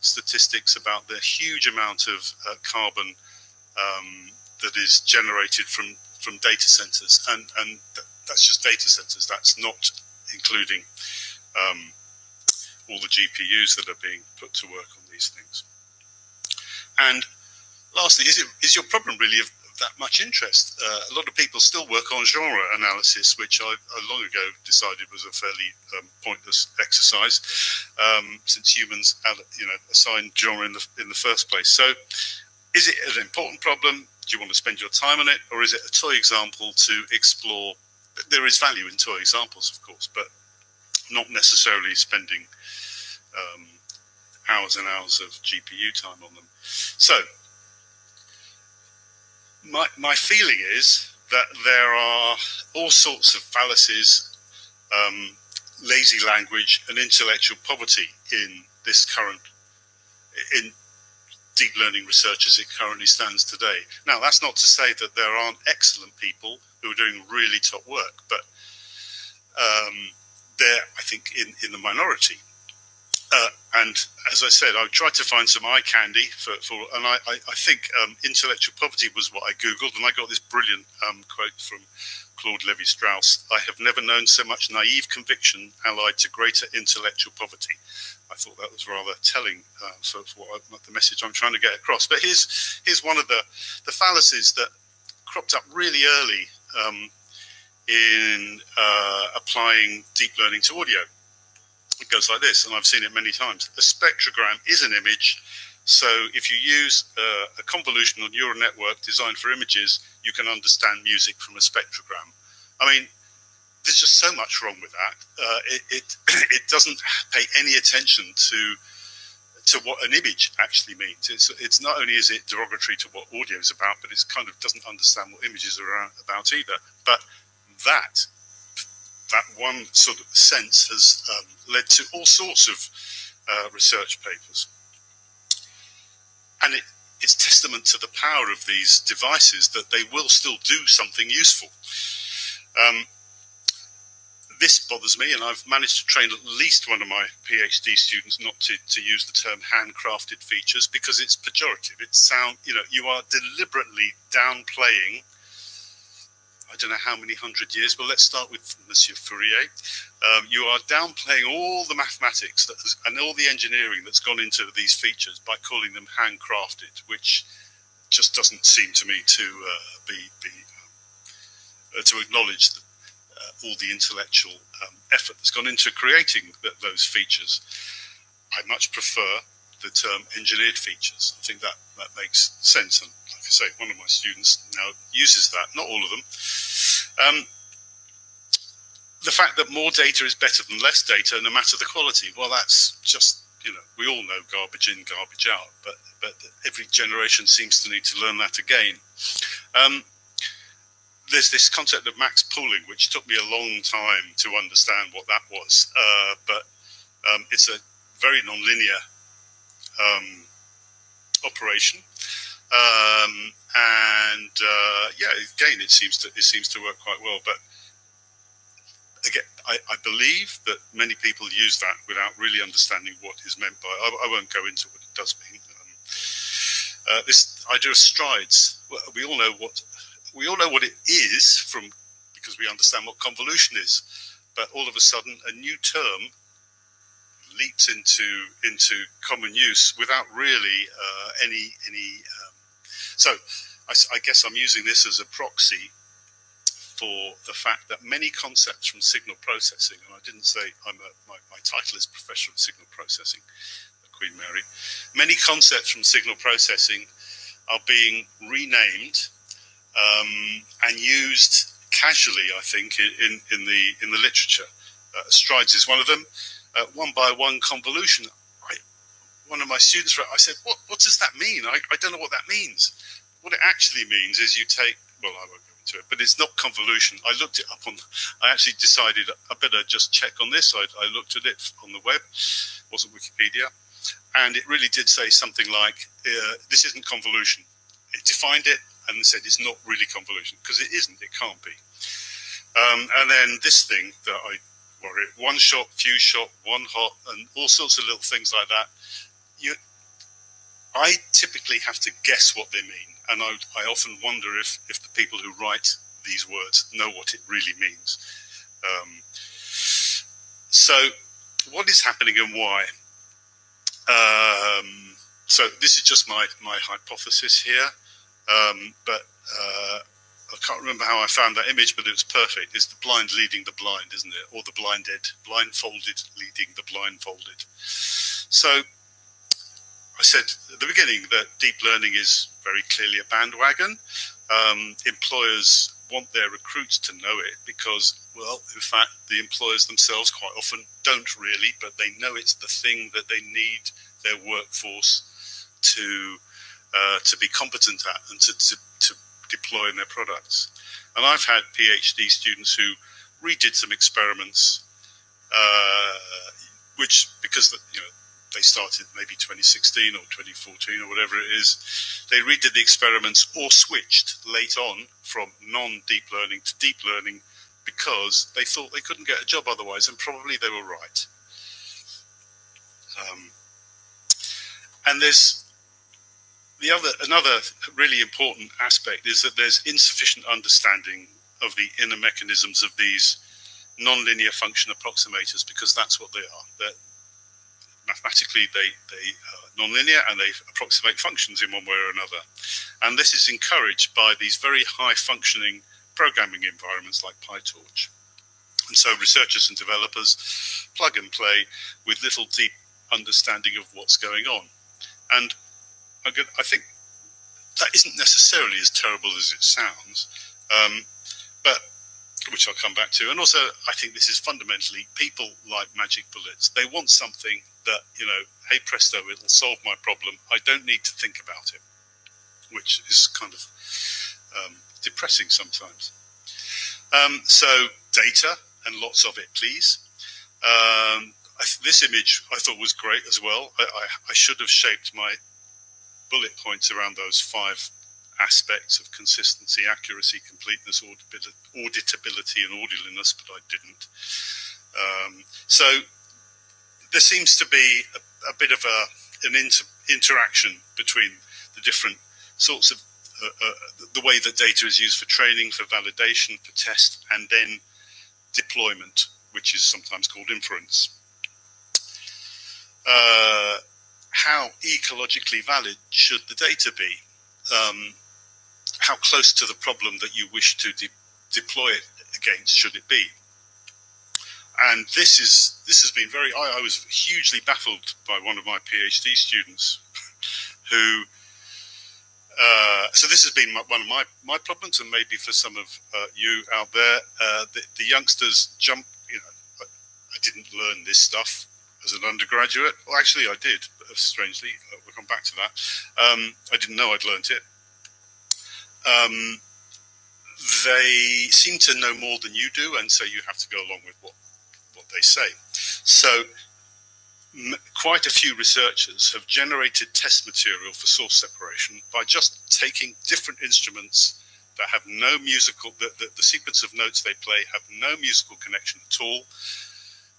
Speaker 2: statistics about the huge amount of uh, carbon um, that is generated from from data centers, and and th- that's just data centers. That's not including um, all the GPUs that are being put to work on these things. And lastly, is it is your problem really of that much interest? Uh, a lot of people still work on genre analysis, which I, I long ago decided was a fairly um, pointless exercise, um, since humans, you know, assign genre in the in the first place. So, is it an important problem? Do you want to spend your time on it, or is it a toy example to explore? There is value in toy examples, of course, but not necessarily spending um, hours and hours of GPU time on them. So, my, my feeling is that there are all sorts of fallacies, um, lazy language, and intellectual poverty in this current, in deep learning research as it currently stands today. Now, that's not to say that there aren't excellent people who are doing really top work, but um, they're, I think, in, in the minority. Uh, and as I said, I tried to find some eye candy for, for and I, I, I think um, intellectual poverty was what I googled, and I got this brilliant um, quote from Claude Levi-Strauss: "I have never known so much naive conviction allied to greater intellectual poverty." I thought that was rather telling uh, for, for what I, the message I'm trying to get across. But here's here's one of the the fallacies that cropped up really early um, in uh, applying deep learning to audio it goes like this, and I've seen it many times. A spectrogram is an image. So if you use uh, a convolutional neural network designed for images, you can understand music from a spectrogram. I mean, there's just so much wrong with that. Uh, it, it, it doesn't pay any attention to to what an image actually means. It's, it's not only is it derogatory to what audio is about, but it kind of doesn't understand what images are about either. But that that one sort of sense has um, led to all sorts of uh, research papers. And it, it's testament to the power of these devices that they will still do something useful. Um, this bothers me, and I've managed to train at least one of my PhD students not to, to use the term handcrafted features because it's pejorative. It sound, you know, you are deliberately downplaying I don't know how many hundred years, but let's start with Monsieur Fourier. Um, you are downplaying all the mathematics and all the engineering that's gone into these features by calling them handcrafted, which just doesn't seem to me to uh, be, be um, uh, to acknowledge the, uh, all the intellectual um, effort that's gone into creating those features. I much prefer the term engineered features. I think that, that makes sense. And like I say, one of my students now uses that, not all of them. Um, the fact that more data is better than less data, no matter the quality, well, that's just, you know, we all know garbage in, garbage out, but, but every generation seems to need to learn that again. Um, there's this concept of max pooling, which took me a long time to understand what that was, uh, but um, it's a very nonlinear um, operation. Um, and uh, yeah, again, it seems to it seems to work quite well. But again, I, I, believe that many people use that without really understanding what is meant by. I, I won't go into what it does mean. Um, uh, this idea of strides. We all know what we all know what it is from because we understand what convolution is. But all of a sudden, a new term leaps into into common use without really uh, any any. Um, so I, I, guess I'm using this as a proxy for the fact that many concepts from signal processing, and I didn't say I'm a, my, my title is Professor of Signal Processing at Queen Mary. Many concepts from signal processing are being renamed um, and used casually, I think, in, in the in the literature. Uh, strides is one of them uh, one by one convolution. One of my students wrote, I said, what, what does that mean? I, I don't know what that means. What it actually means is you take, well, I won't go into it, but it's not convolution. I looked it up on, I actually decided I better just check on this. I, I looked at it on the web, it wasn't Wikipedia. And it really did say something like, uh, this isn't convolution. It defined it and said it's not really convolution because it isn't, it can't be. Um, and then this thing that I worry, one shot, few shot, one hot, and all sorts of little things like that. You, I typically have to guess what they mean, and I, I often wonder if, if the people who write these words know what it really means. Um, so, what is happening and why? Um, so, this is just my, my hypothesis here, um, but uh, I can't remember how I found that image, but it was perfect. It's the blind leading the blind, isn't it? Or the blinded, blindfolded leading the blindfolded. So I said at the beginning that deep learning is very clearly a bandwagon. Um, employers want their recruits to know it because, well, in fact, the employers themselves quite often don't really, but they know it's the thing that they need their workforce to uh, to be competent at and to, to, to deploy in their products. And I've had PhD students who redid some experiments, uh, which because you know they started maybe 2016 or 2014 or whatever it is, they redid the experiments or switched late on from non-deep learning to deep learning because they thought they couldn't get a job otherwise, and probably they were right. Um, and there's the other another really important aspect is that there's insufficient understanding of the inner mechanisms of these nonlinear function approximators because that's what they are. They're, mathematically, they they are nonlinear and they approximate functions in one way or another. And this is encouraged by these very high functioning programming environments like PyTorch. And so researchers and developers plug and play with little deep understanding of what's going on. And I think that isn't necessarily as terrible as it sounds, um, but which I'll come back to. And also, I think this is fundamentally people like magic bullets. They want something that you know, hey presto, it'll solve my problem. I don't need to think about it, which is kind of um, depressing sometimes. Um, so data and lots of it, please. Um, I, this image I thought was great as well. I, I, I should have shaped my bullet points around those five aspects of consistency, accuracy, completeness, auditability, and orderliness, but I didn't. Um, so there seems to be a, a bit of a, an inter, interaction between the different sorts of uh, uh, the way that data is used for training, for validation, for test, and then deployment, which is sometimes called inference. Uh, how ecologically valid should the data be? Um, how close to the problem that you wish to de deploy it against should it be? And this is this has been very. I, I was hugely baffled by one of my PhD students, who. Uh, so this has been my, one of my, my problems, and maybe for some of uh, you out there, uh, the, the, youngsters jump. You know, I, I didn't learn this stuff as an undergraduate. Well, actually, I did, strangely. Uh, we'll come back to that. Um, I didn't know I'd learnt it. Um, they seem to know more than you do, and so you have to go along with what, what they say. So, quite a few researchers have generated test material for source separation by just taking different instruments that have no musical, that, the, the sequence of notes they play have no musical connection at all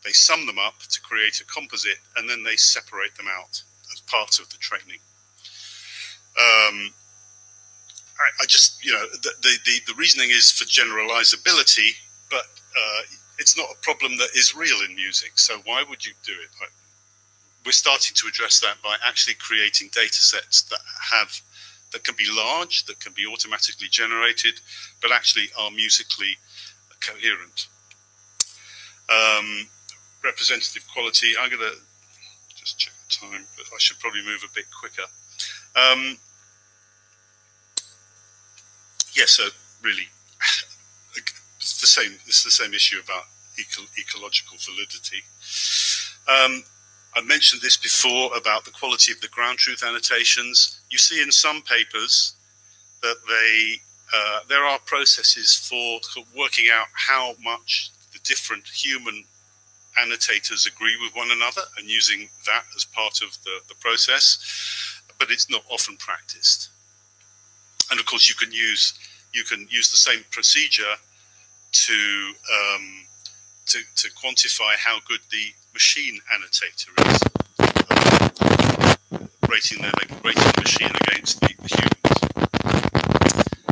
Speaker 2: they sum them up to create a composite, and then they separate them out as part of the training. Um, I, I, just, you know, the, the, the, reasoning is for generalizability, but uh, it's not a problem that is real in music. So why would you do it? Like, we're starting to address that by actually creating data sets that have that can be large, that can be automatically generated, but actually are musically coherent. Um, representative quality. I'm going to just check the time, but I should probably move a bit quicker. Um, yeah, so really, it's the same. It's the same issue about eco ecological validity. Um, I mentioned this before about the quality of the ground truth annotations. You see in some papers that they uh, there are processes for working out how much the different human annotators agree with one another and using that as part of the, the process, but it's not often practiced. And of course, you can use you can use the same procedure to um, to, to quantify how good the machine annotator is, um, rating their rating the machine against the, the humans.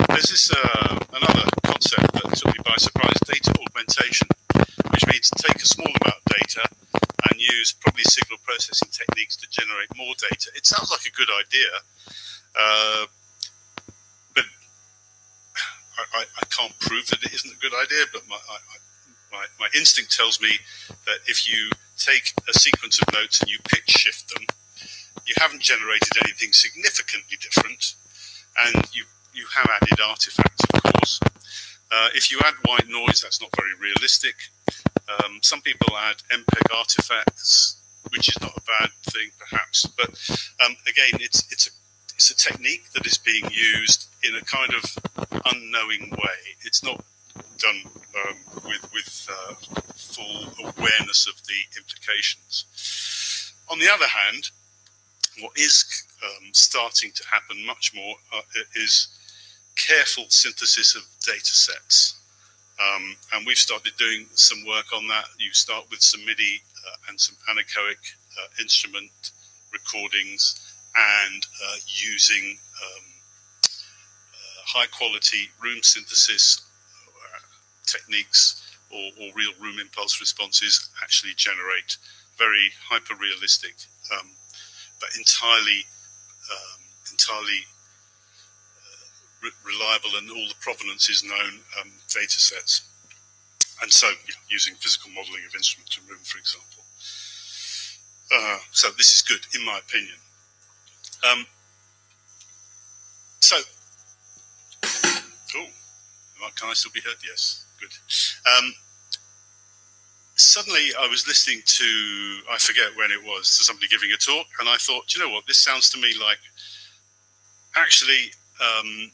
Speaker 2: There's this uh, another concept that took me by surprise: data augmentation, which means take a small amount of data and use probably signal processing techniques to generate more data. It sounds like a good idea, uh, but I, I, I, can't prove that it isn't a good idea. But my, I, my, my instinct tells me that if you take a sequence of notes and you pitch shift them, you haven't generated anything significantly different, and you you have added artifacts, of course. Uh, if you add white noise, that's not very realistic. Um, some people add MPEG artifacts, which is not a bad thing, perhaps. But um, again, it's it's a it's a technique that is being used in a kind of unknowing way. It's not done um, with with uh, full awareness of the implications. On the other hand, what is um, starting to happen much more uh, is careful synthesis of data sets. Um, and we've started doing some work on that. You start with some MIDI uh, and some anechoic uh, instrument recordings and uh, using um, uh, high quality room synthesis uh, techniques or, or, real room impulse responses actually generate very hyper realistic, um, but entirely, um, entirely reliable and all the provenance is known um, data sets. And so, yeah, using physical modeling of instrument and room, for example. Uh, so this is good, in my opinion. Um, so, oh, can I still be heard? Yes, good. Um, suddenly I was listening to, I forget when it was, to somebody giving a talk, and I thought, you know what, this sounds to me like actually um,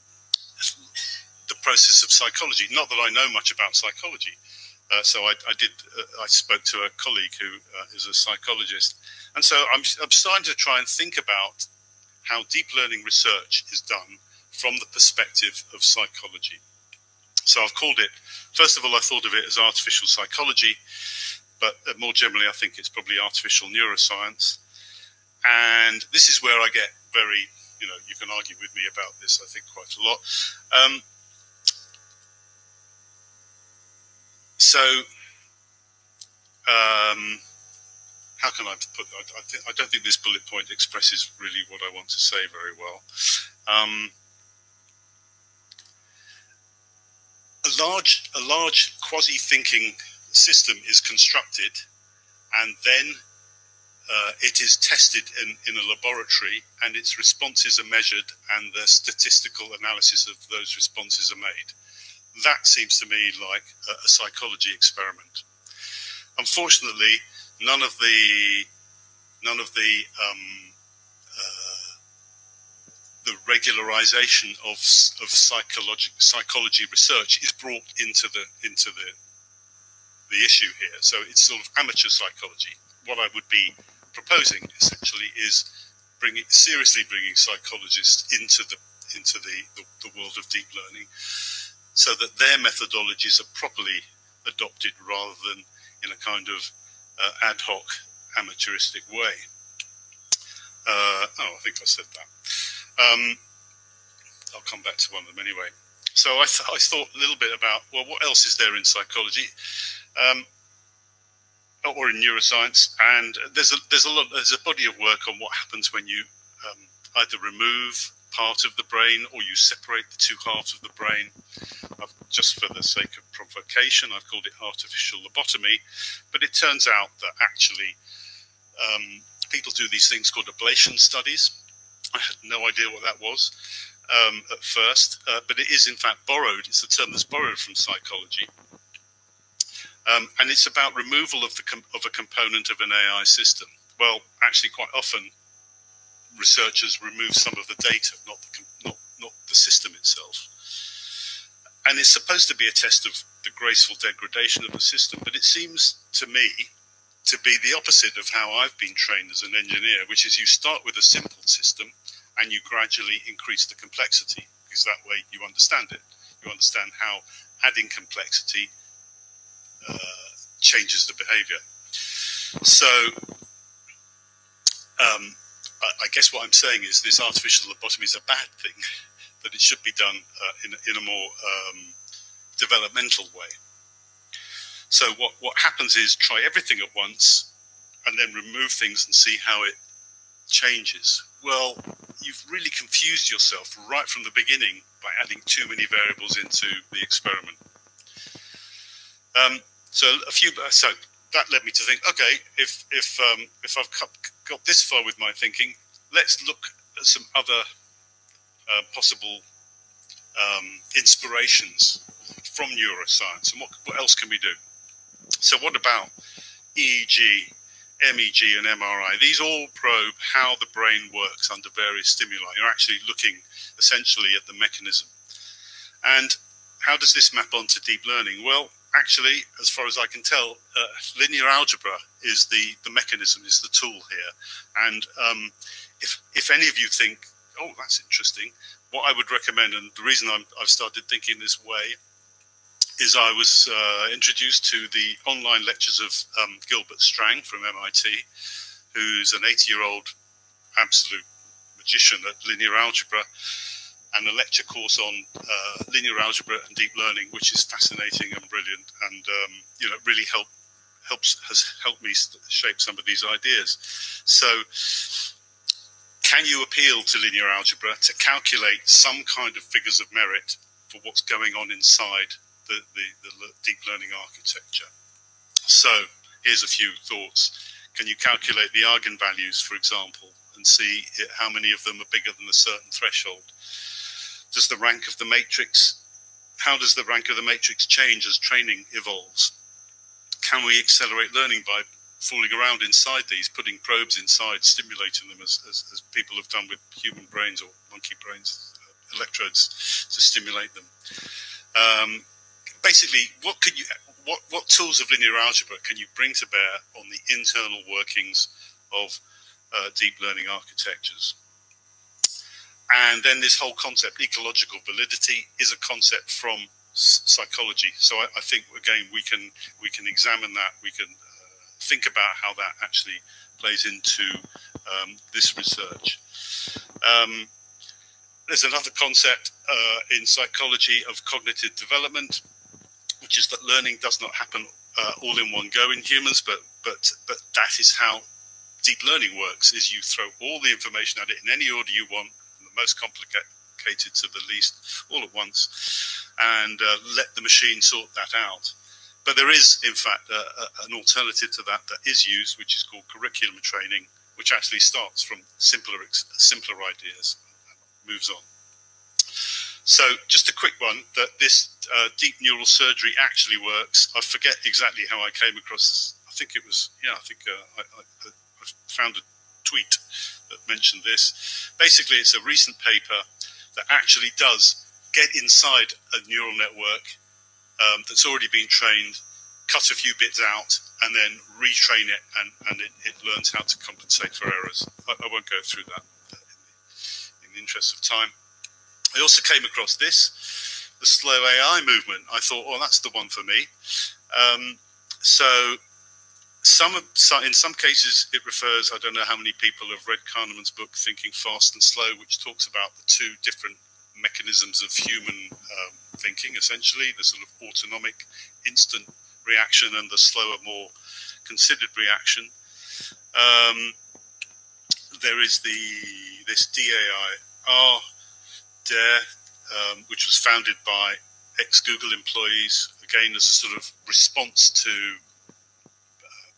Speaker 2: the process of psychology. Not that I know much about psychology. Uh, so I, I did. Uh, I spoke to a colleague who uh, is a psychologist, and so I'm, I'm starting to try and think about how deep learning research is done from the perspective of psychology. So I've called it. First of all, I thought of it as artificial psychology, but uh, more generally, I think it's probably artificial neuroscience. And this is where I get very you know, you can argue with me about this, I think, quite a lot. Um, so, um, how can I put? I, I, th I, don't think this bullet point expresses really what I want to say very well. Um, a large, a large quasi-thinking system is constructed, and then uh, it is tested in, in a laboratory and its responses are measured and the statistical analysis of those responses are made. That seems to me like a, a psychology experiment. Unfortunately, none of the none of the um, uh, the regularization of of psychology psychology research is brought into the into the the issue here. So it's sort of amateur psychology. What I would be proposing essentially is bringing seriously bringing psychologists into the into the, the, the world of deep learning so that their methodologies are properly adopted rather than in a kind of uh, ad hoc amateuristic way. Uh, oh, I think I said that. Um, I'll come back to one of them anyway. So I, th I, thought a little bit about well, what else is there in psychology? Um, or in neuroscience, and there's a there's a lot there's a body of work on what happens when you um, either remove part of the brain or you separate the two halves of the brain. I've, just for the sake of provocation, I've called it artificial lobotomy, but it turns out that actually um, people do these things called ablation studies. I had no idea what that was um, at first, uh, but it is in fact borrowed. It's a term that's borrowed from psychology. Um, and it's about removal of, the of a component of an AI system. Well, actually, quite often, researchers remove some of the data, not the, not, not the system itself. And it's supposed to be a test of the graceful degradation of the system, but it seems to me to be the opposite of how I've been trained as an engineer, which is you start with a simple system and you gradually increase the complexity because that way you understand it. You understand how adding complexity uh, changes the behavior. So, um, I, guess what I'm saying is this artificial lobotomy is a bad thing, that it should be done uh, in, in a more um, developmental way. So what, what happens is try everything at once and then remove things and see how it changes. Well, you've really confused yourself right from the beginning by adding too many variables into the experiment. Um, so a few, so that led me to think, okay, if if um, if I've got this far with my thinking, let's look at some other uh, possible um, inspirations from neuroscience, and what, what else can we do? So, what about EEG, MEG, and MRI? These all probe how the brain works under various stimuli. You're actually looking essentially at the mechanism. And how does this map onto deep learning? Well, actually, as far as I can tell, uh, linear algebra is the, the mechanism, is the tool here. And um, if, if any of you think, oh, that's interesting, what I would recommend, and the reason i have started thinking this way, is I was uh, introduced to the online lectures of um, Gilbert Strang from MIT, who's an 80 year old absolute magician at linear algebra and a lecture course on uh, linear algebra and deep learning, which is fascinating and brilliant, and um, you know really help helps has helped me shape some of these ideas. So, can you appeal to linear algebra to calculate some kind of figures of merit for what's going on inside the, the, the deep learning architecture? So, here's a few thoughts. Can you calculate the eigenvalues, for example, and see how many of them are bigger than a certain threshold? does the rank of the matrix, how does the rank of the matrix change as training evolves? Can we accelerate learning by fooling around inside these, putting probes inside, stimulating them as, as, as people have done with human brains or monkey brains, uh, electrodes to stimulate them? Um, basically, what can you, what, what tools of linear algebra can you bring to bear on the internal workings of uh, deep learning architectures? And then this whole concept, ecological validity, is a concept from psychology. So I, I, think again we can we can examine that. We can uh, think about how that actually plays into um, this research. Um, there's another concept uh, in psychology of cognitive development, which is that learning does not happen uh, all in one go in humans, but but but that is how deep learning works. Is you throw all the information at it in any order you want, the most complicated to the least all at once and uh, let the machine sort that out. But there is, in fact, uh, uh, an alternative to that that is used, which is called curriculum training, which actually starts from simpler, simpler ideas and moves on. So, just a quick one that this uh, deep neural surgery actually works. I forget exactly how I came across this. I think it was, yeah, I think uh, I, I, I found a tweet that mentioned this. Basically, it's a recent paper that actually does get inside a neural network um, that's already been trained, cut a few bits out, and then retrain it, and, and it, it learns how to compensate for errors. I, I won't go through that in the, in the interest of time. I also came across this, the slow AI movement. I thought, oh, that's the one for me. Um, so some in some cases it refers i don't know how many people have read kahneman's book thinking fast and slow which talks about the two different mechanisms of human um, thinking essentially the sort of autonomic instant reaction and the slower more considered reaction. Um, there is the this DAIR DARE um, which was founded by ex-google employees again as a sort of response to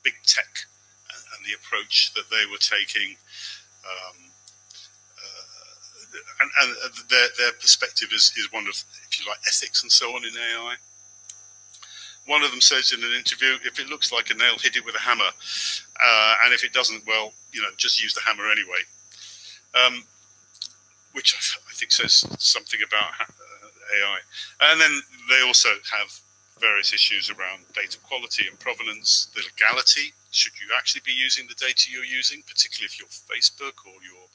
Speaker 2: big tech and, and the approach that they were taking. Um, uh, and, and their, their perspective is, is one of, if you like, ethics and so on in AI. One of them says in an interview, if it looks like a nail, hit it with a hammer. Uh, and if it doesn't, well, you know, just use the hammer anyway. Um, which I, think says something about uh, AI. And then they also have various issues around data quality and provenance, the legality. Should you actually be using the data you're using, particularly if you're Facebook or you're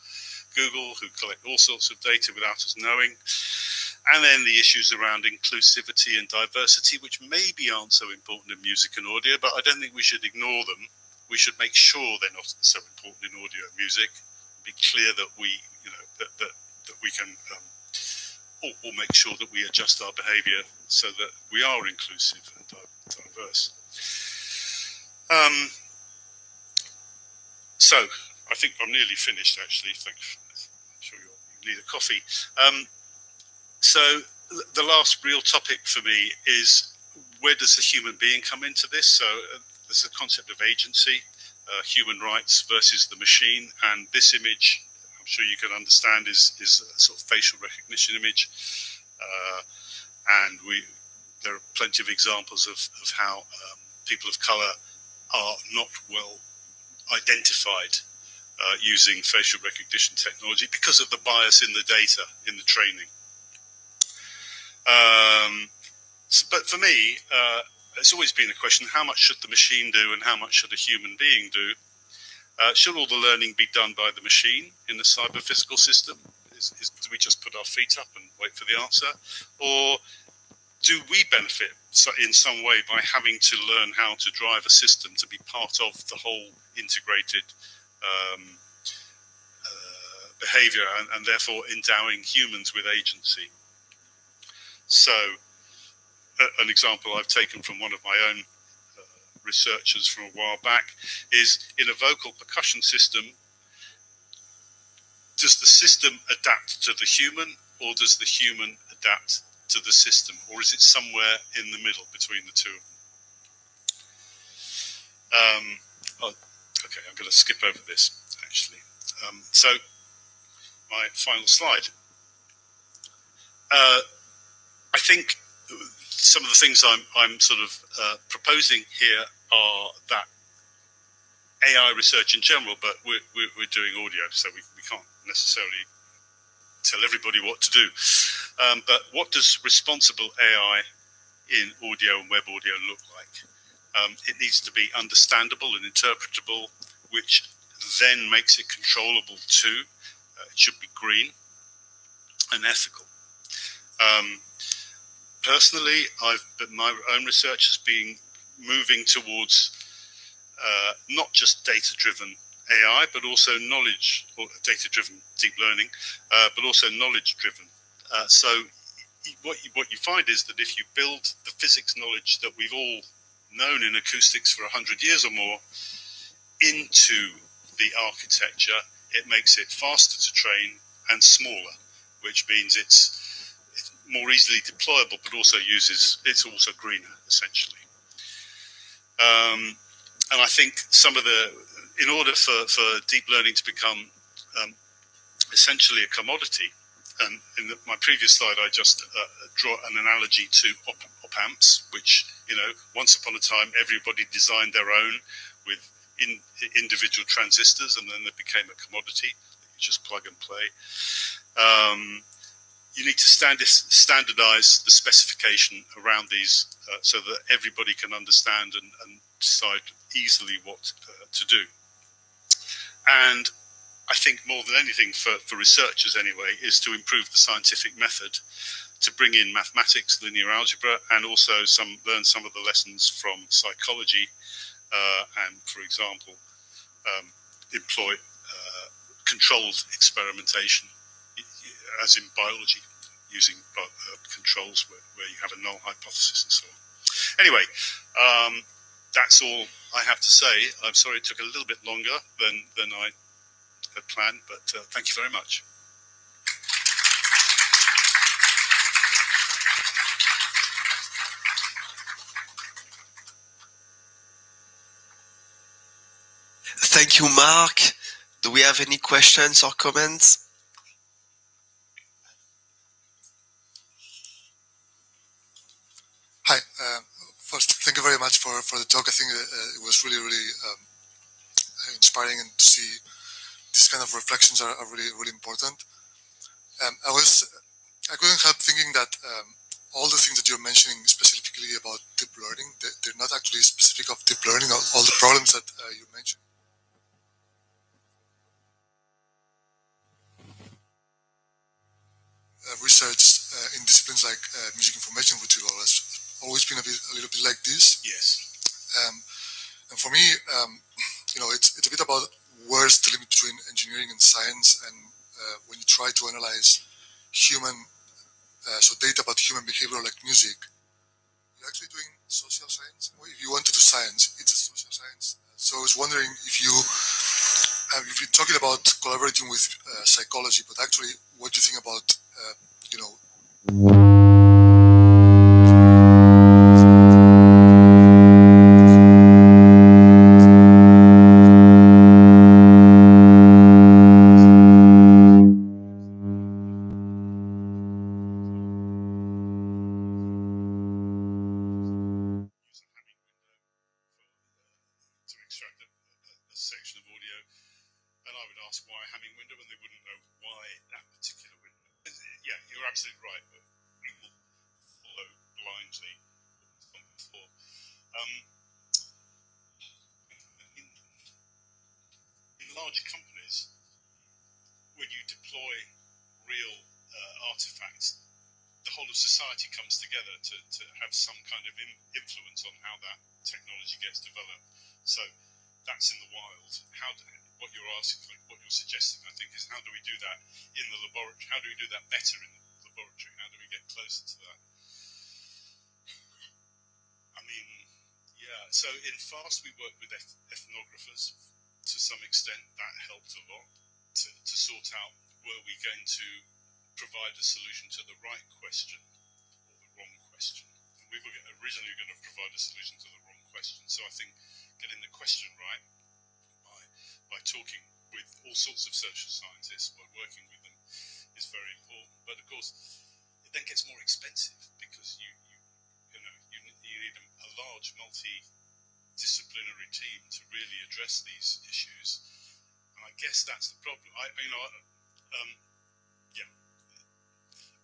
Speaker 2: Google, who collect all sorts of data without us knowing? and then the issues around inclusivity and diversity, which maybe aren't so important in music and audio, but I don't think we should ignore them. We should make sure they're not so important in audio and music. Be clear that we, you know, that that, that we can, um, or, or, make sure that we adjust our behaviour so that we are inclusive and diverse. Um, so I think I'm nearly finished. Actually, thanks. I'm sure you need a coffee. Um, so the last real topic for me is where does the human being come into this? So uh, there's a concept of agency, uh, human rights versus the machine, and this image, I'm sure you can understand, is is a sort of facial recognition image, uh, and we there are plenty of examples of, of how um, people of color are not well identified uh, using facial recognition technology because of the bias in the data in the training. Um, but for me, uh, it's always been a question: how much should the machine do, and how much should a human being do? Uh, should all the learning be done by the machine in the cyber physical system? Is, is, do we just put our feet up and wait for the answer, or do we benefit in some way by having to learn how to drive a system to be part of the whole integrated um, uh, behavior and, and, therefore endowing humans with agency? So, an example I've taken from one of my own researchers from a while back is in a vocal percussion system, does the system adapt to the human or does the human adapt to the system or is it somewhere in the middle between the two um, oh, okay, I'm going to skip over this actually. Um, so, my final slide. Uh, I think some of the things I'm, I'm sort of uh, proposing here are that AI research in general, but we're, we're, doing audio, so we, we can't necessarily tell everybody what to do. Um, but what does responsible AI in audio and web audio look like? Um, it needs to be understandable and interpretable, which then makes it controllable too. Uh, it should be green and ethical. Um, personally, I've but my own research has been moving towards uh, not just data-driven AI, but also knowledge or data-driven deep learning, uh, but also knowledge-driven. Uh, so what you, what you find is that if you build the physics knowledge that we've all known in acoustics for 100 years or more into the architecture, it makes it faster to train and smaller, which means it's more easily deployable, but also uses it's also greener essentially. Um, and I think some of the in order for, for deep learning to become um, essentially a commodity, and in the, my previous slide I just uh, draw an analogy to op, op amps, which you know once upon a time everybody designed their own with in, individual transistors, and then they became a commodity that you just plug and play. Um, you need to standardize the specification around these uh, so that everybody can understand and, and decide easily what uh, to do. And I think more than anything for, for researchers anyway is to improve the scientific method to bring in mathematics, linear algebra, and also some learn some of the lessons from psychology, uh, and for example, um, employ uh, controlled experimentation, as in biology using uh, controls where, where, you have a null hypothesis and so on. Anyway, um, that's all I have to say. I'm sorry it took a little bit longer than, than I had planned, but uh, thank you very much.
Speaker 5: Thank you, Mark. Do we have any questions or comments?
Speaker 6: Uh, first, thank you very much for, for the talk. I think uh, it was really, really um, inspiring and to see these kind of reflections are, are really, really important. Um, I was, I couldn't help thinking that um, all the things that you're mentioning specifically about deep learning, they, are not actually specific of deep learning, all, all the problems that uh, you mentioned. Uh, research uh, in disciplines like uh, music information retrieval has always been a, bit, a little bit like this.
Speaker 2: Yes.
Speaker 6: Um, and for me, um, you know, it's, it's a bit about where's the limit between engineering and science. And uh, when you try to analyze human, uh, so data about human behavior like music, you're actually doing social science. If you want to do science, it's a social science. So I was wondering if you uh, you've been talking about collaborating with uh, psychology, but actually, what do you think about, uh, you know,
Speaker 2: gets developed. So that's in the wild. How do, what you're asking, what you're suggesting, I think, is how do we do that in the laboratory? How do we do that better in the laboratory? How do we get closer to that? I mean, yeah. So in FAST, we worked with eth- ethnographers to some extent. That helped a lot to, to sort out were we going to provide a solution to the right question or the wrong question. And we were originally going to provide a solution to the question. So I think getting the question right by by talking with all sorts of social scientists, by working with them, is very important. But of course, it then gets more expensive because you you you know you, you need a, large multi-disciplinary team to really address these issues. And I guess that's the problem. I you know um, yeah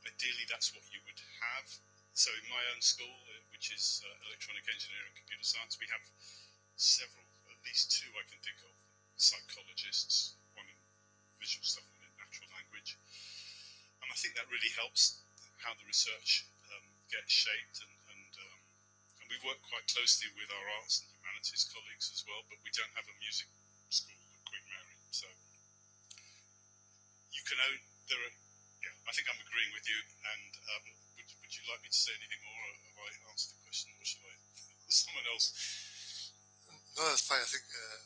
Speaker 2: ideally that's what you would have. So in my own school, which is uh, electronic engineering and computer science, we have several, at least two I can think of, psychologists, one in visual stuff, one in natural language. And I think that really helps how the research um, gets shaped and, and, um, and we work quite closely with our arts and humanities colleagues as well, but we don't have a music school at Queen Mary. So you can own, there are yeah, I think I'm agreeing with you. And um, would, would you like me to say anything more? I answered the question, or should I? Someone else.
Speaker 6: No, that's fine. I think uh,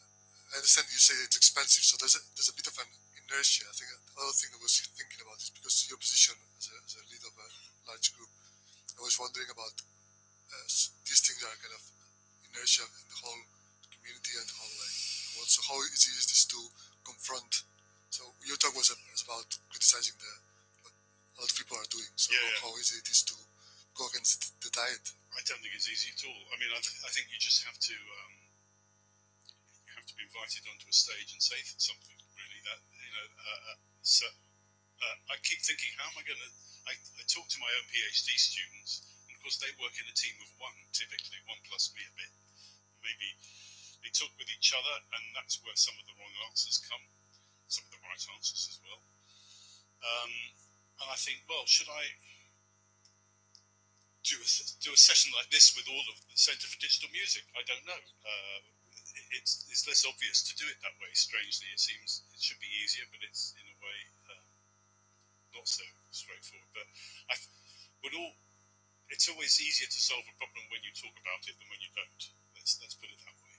Speaker 6: I understand you say it's expensive, so there's a, there's a bit of an inertia. I think another thing I was thinking about is because your position as a, as a lead of a large group, I was wondering about uh, these things are kind of inertia in the whole community and how like what, so how easy is this to confront? So your talk was, a- was about criticizing the what other people are doing. So
Speaker 2: Yeah,
Speaker 6: how,
Speaker 2: yeah.
Speaker 6: how easy it is to go against the tide.
Speaker 2: I don't think it's easy at all. I mean, I, th- I think you just have to um, you have to be invited onto a stage and say something. Really, that you know. Uh, uh, so uh, I keep thinking, how am I going to? I, I talk to my own PhD students, and of course they work in a team of one, typically one plus me a bit. Maybe they talk with each other, and that's where some of the wrong answers come, some of the right answers as well. Um, and I think, well, should I? Do a, do a session like this with all of the Centre for Digital Music? I don't know. Uh, it- it's, it's less obvious to do it that way. Strangely, it seems it should be easier, but it's in a way um, not so straightforward. But I would all. It's always easier to solve a problem when you talk about it than when you don't. Let's let's put it that way.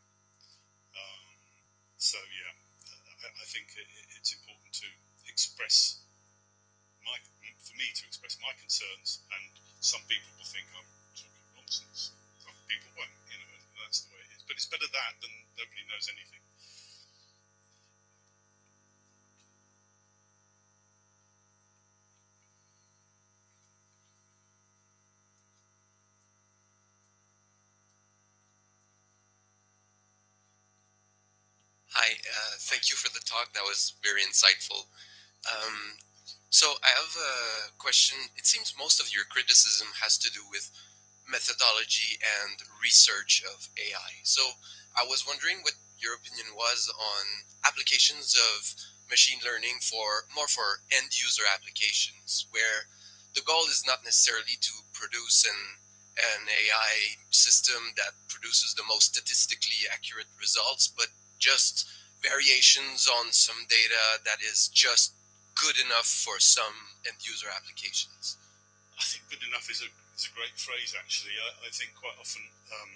Speaker 2: Um, so yeah, I, I think it- it's important to express my, for me to express my concerns, and some people will think I'm talking nonsense. Some people won't, you know, that's the way it is. But it's better that than nobody knows anything.
Speaker 5: Hi, uh, thank you for the talk. That was very insightful. Um, so I have a question. It seems most of your criticism has to do with methodology and research of AI. So I was wondering what your opinion was on applications of machine learning for more for end user applications, where the goal is not necessarily to produce an an AI system that produces the most statistically accurate results, but just variations on some data that is just good enough for some end user applications.
Speaker 2: I think good enough is a, is a great phrase, actually. I, I think quite often um,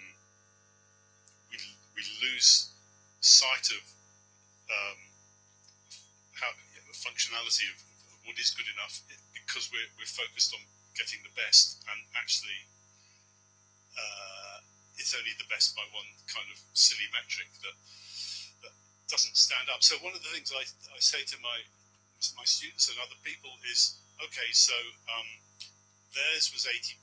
Speaker 2: we, we lose sight of um, how, the functionality of, of, what is good enough because we're, we're focused on getting the best and actually uh, it's only the best by one kind of silly metric that, that doesn't stand up. So one of the things I, I say to my my students and other people is, okay, so um, theirs was 80%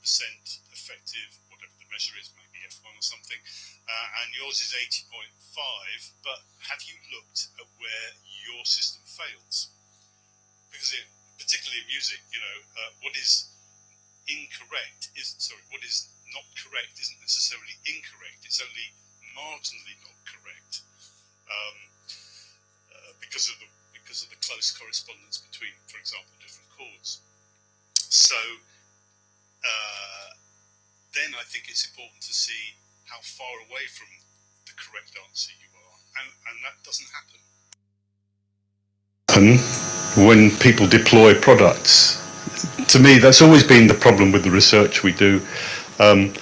Speaker 2: effective, whatever the measure is, maybe F1 or something, uh, and yours is 80.5, but have you looked at where your system fails? Because it, particularly in music, you know, uh, what is incorrect is, sorry, what is not correct isn't necessarily incorrect, it's only marginally not correct. Um, uh, because of the because of the close correspondence between, for example, different chords. So uh, then I think it's important to see how far away from the correct answer you are, and, and that doesn't happen. when people deploy products, to me, that's always been the problem with the research we do. Um,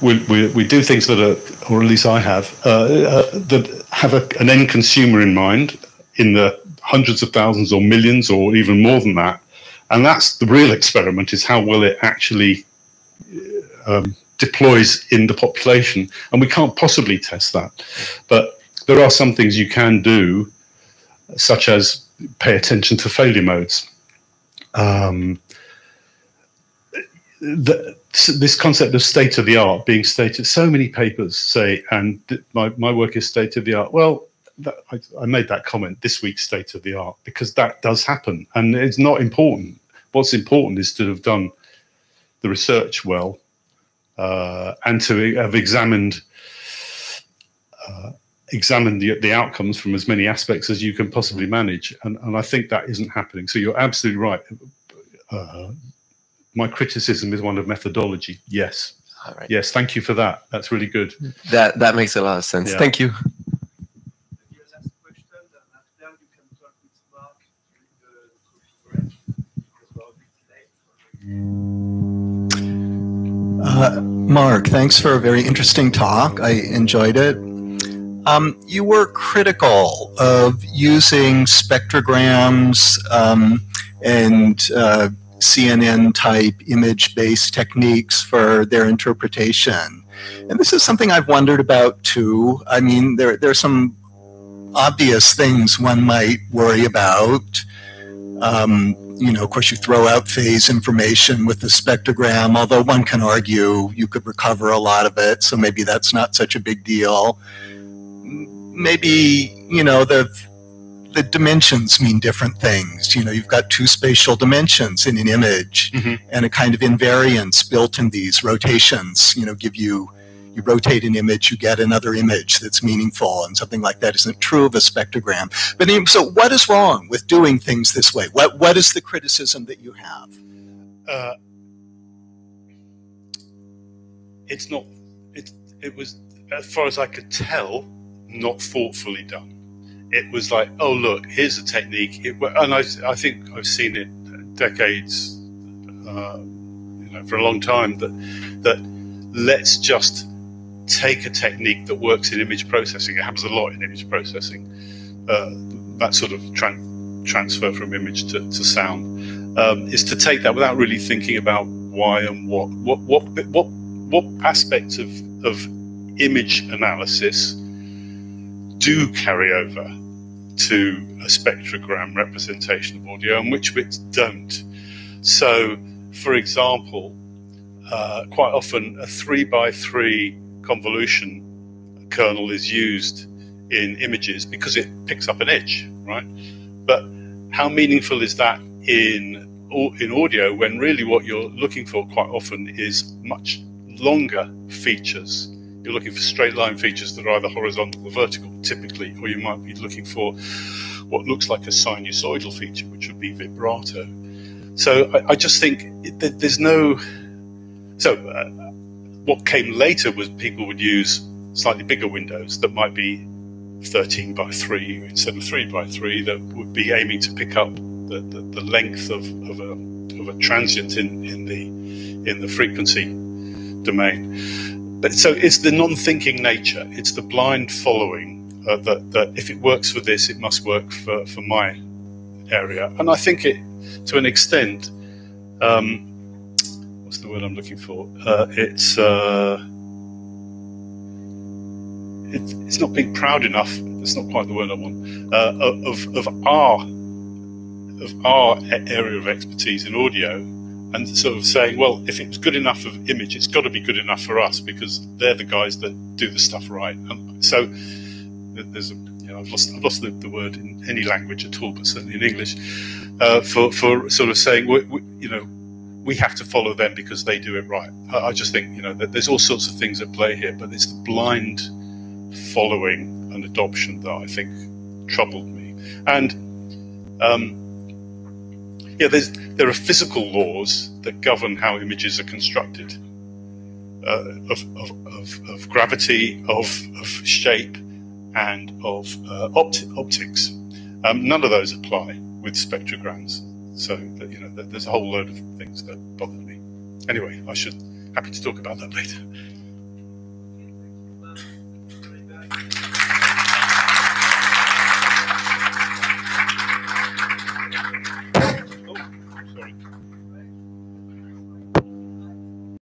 Speaker 2: we, we, we, do things that are, or at least I have, uh, uh, that have a, an end consumer in mind in the hundreds of thousands or millions or even more than that. And that's the real experiment is how well it actually um, deploys in the population. And we can't possibly test that. But there are some things you can do, such as pay attention to failure modes. Um, the, this concept of state of the art being stated, so many papers say, and my, my work is state of the art. Well, that, I, I, made that comment this week's state of the art because that does happen and it's not important. What's important is to have done the research well uh, and to have examined uh, examined the, the outcomes from as many aspects as you can possibly manage. And, and I think that isn't happening. So you're absolutely right. Uh, my criticism is one of methodology. Yes. Yes. Thank you for that. That's really good.
Speaker 5: That that makes a lot of sense. Yeah. Thank you.
Speaker 7: Uh, Mark, thanks for a very interesting talk. I enjoyed it. Um, you were critical of using spectrograms um, and uh, CNN type image based techniques for their interpretation. And this is something I've wondered about too. I mean, there, there are some obvious things one might worry about. Um, you know, of course, you throw out phase information with the spectrogram, although one can argue you could recover a lot of it, so maybe that's not such a big deal. Maybe, you know, the the dimensions mean different things. You know, you've got two spatial dimensions in an image, mm-hmm. and a kind of invariance built in these rotations, you know, give you you rotate an image, you get another image that's meaningful, and something like that isn't true of a spectrogram. But so, what is wrong with doing things this way? What what is the criticism that you have? Uh,
Speaker 2: it's not. It it was, as far as I could tell, not thoughtfully done. It was like, oh look, here's a technique, it, and I I think I've seen it decades, uh, you know, for a long time that that let's just take a technique that works in image processing. It happens a lot in image processing. Uh, that sort of tran- transfer from image to, to sound um, is to take that without really thinking about why and what what what what what aspects of of image analysis do carry over to a spectrogram representation of audio and which bits don't. So, for example, uh, quite often a three by three convolution kernel is used in images because it picks up an edge, right? But how meaningful is that in in audio when really what you're looking for quite often is much longer features? You're looking for straight line features that are either horizontal or vertical, typically, or you might be looking for what looks like a sinusoidal feature, which would be vibrato. so I, I just think it, there's no. So uh, what came later was people would use slightly bigger windows that might be 13 by 3 instead of 3 by 3 that would be aiming to pick up the, the, the length of, of, a, of a transient in, in the in the frequency domain. But so it's the non-thinking nature. It's the blind following uh, that, that if it works for this, it must work for, for my area. And I think it, to an extent, um, what's the word I'm looking for? Uh, it's uh, it, it's not being proud enough. It's not quite the word I want. Uh, of of our of our area of expertise in audio, and sort of saying, well, if it's good enough of image, it's got to be good enough for us because they're the guys that do the stuff right. And so there's a, you know, I've lost I've lost the, the word in any language at all, but certainly in English, uh, for for sort of saying, we, we, you know, we have to follow them because they do it right. I, just think you know that there's all sorts of things at play here, but it's the blind following and adoption that I think troubled me. And um, yeah, there are physical laws that govern how images are constructed uh, of, of, of, of, gravity, of, of shape, and of uh, opti- optics. Um, none of those apply with spectrograms. So you know, there's a whole load of things that bother me. Anyway, I should happy to talk about that later.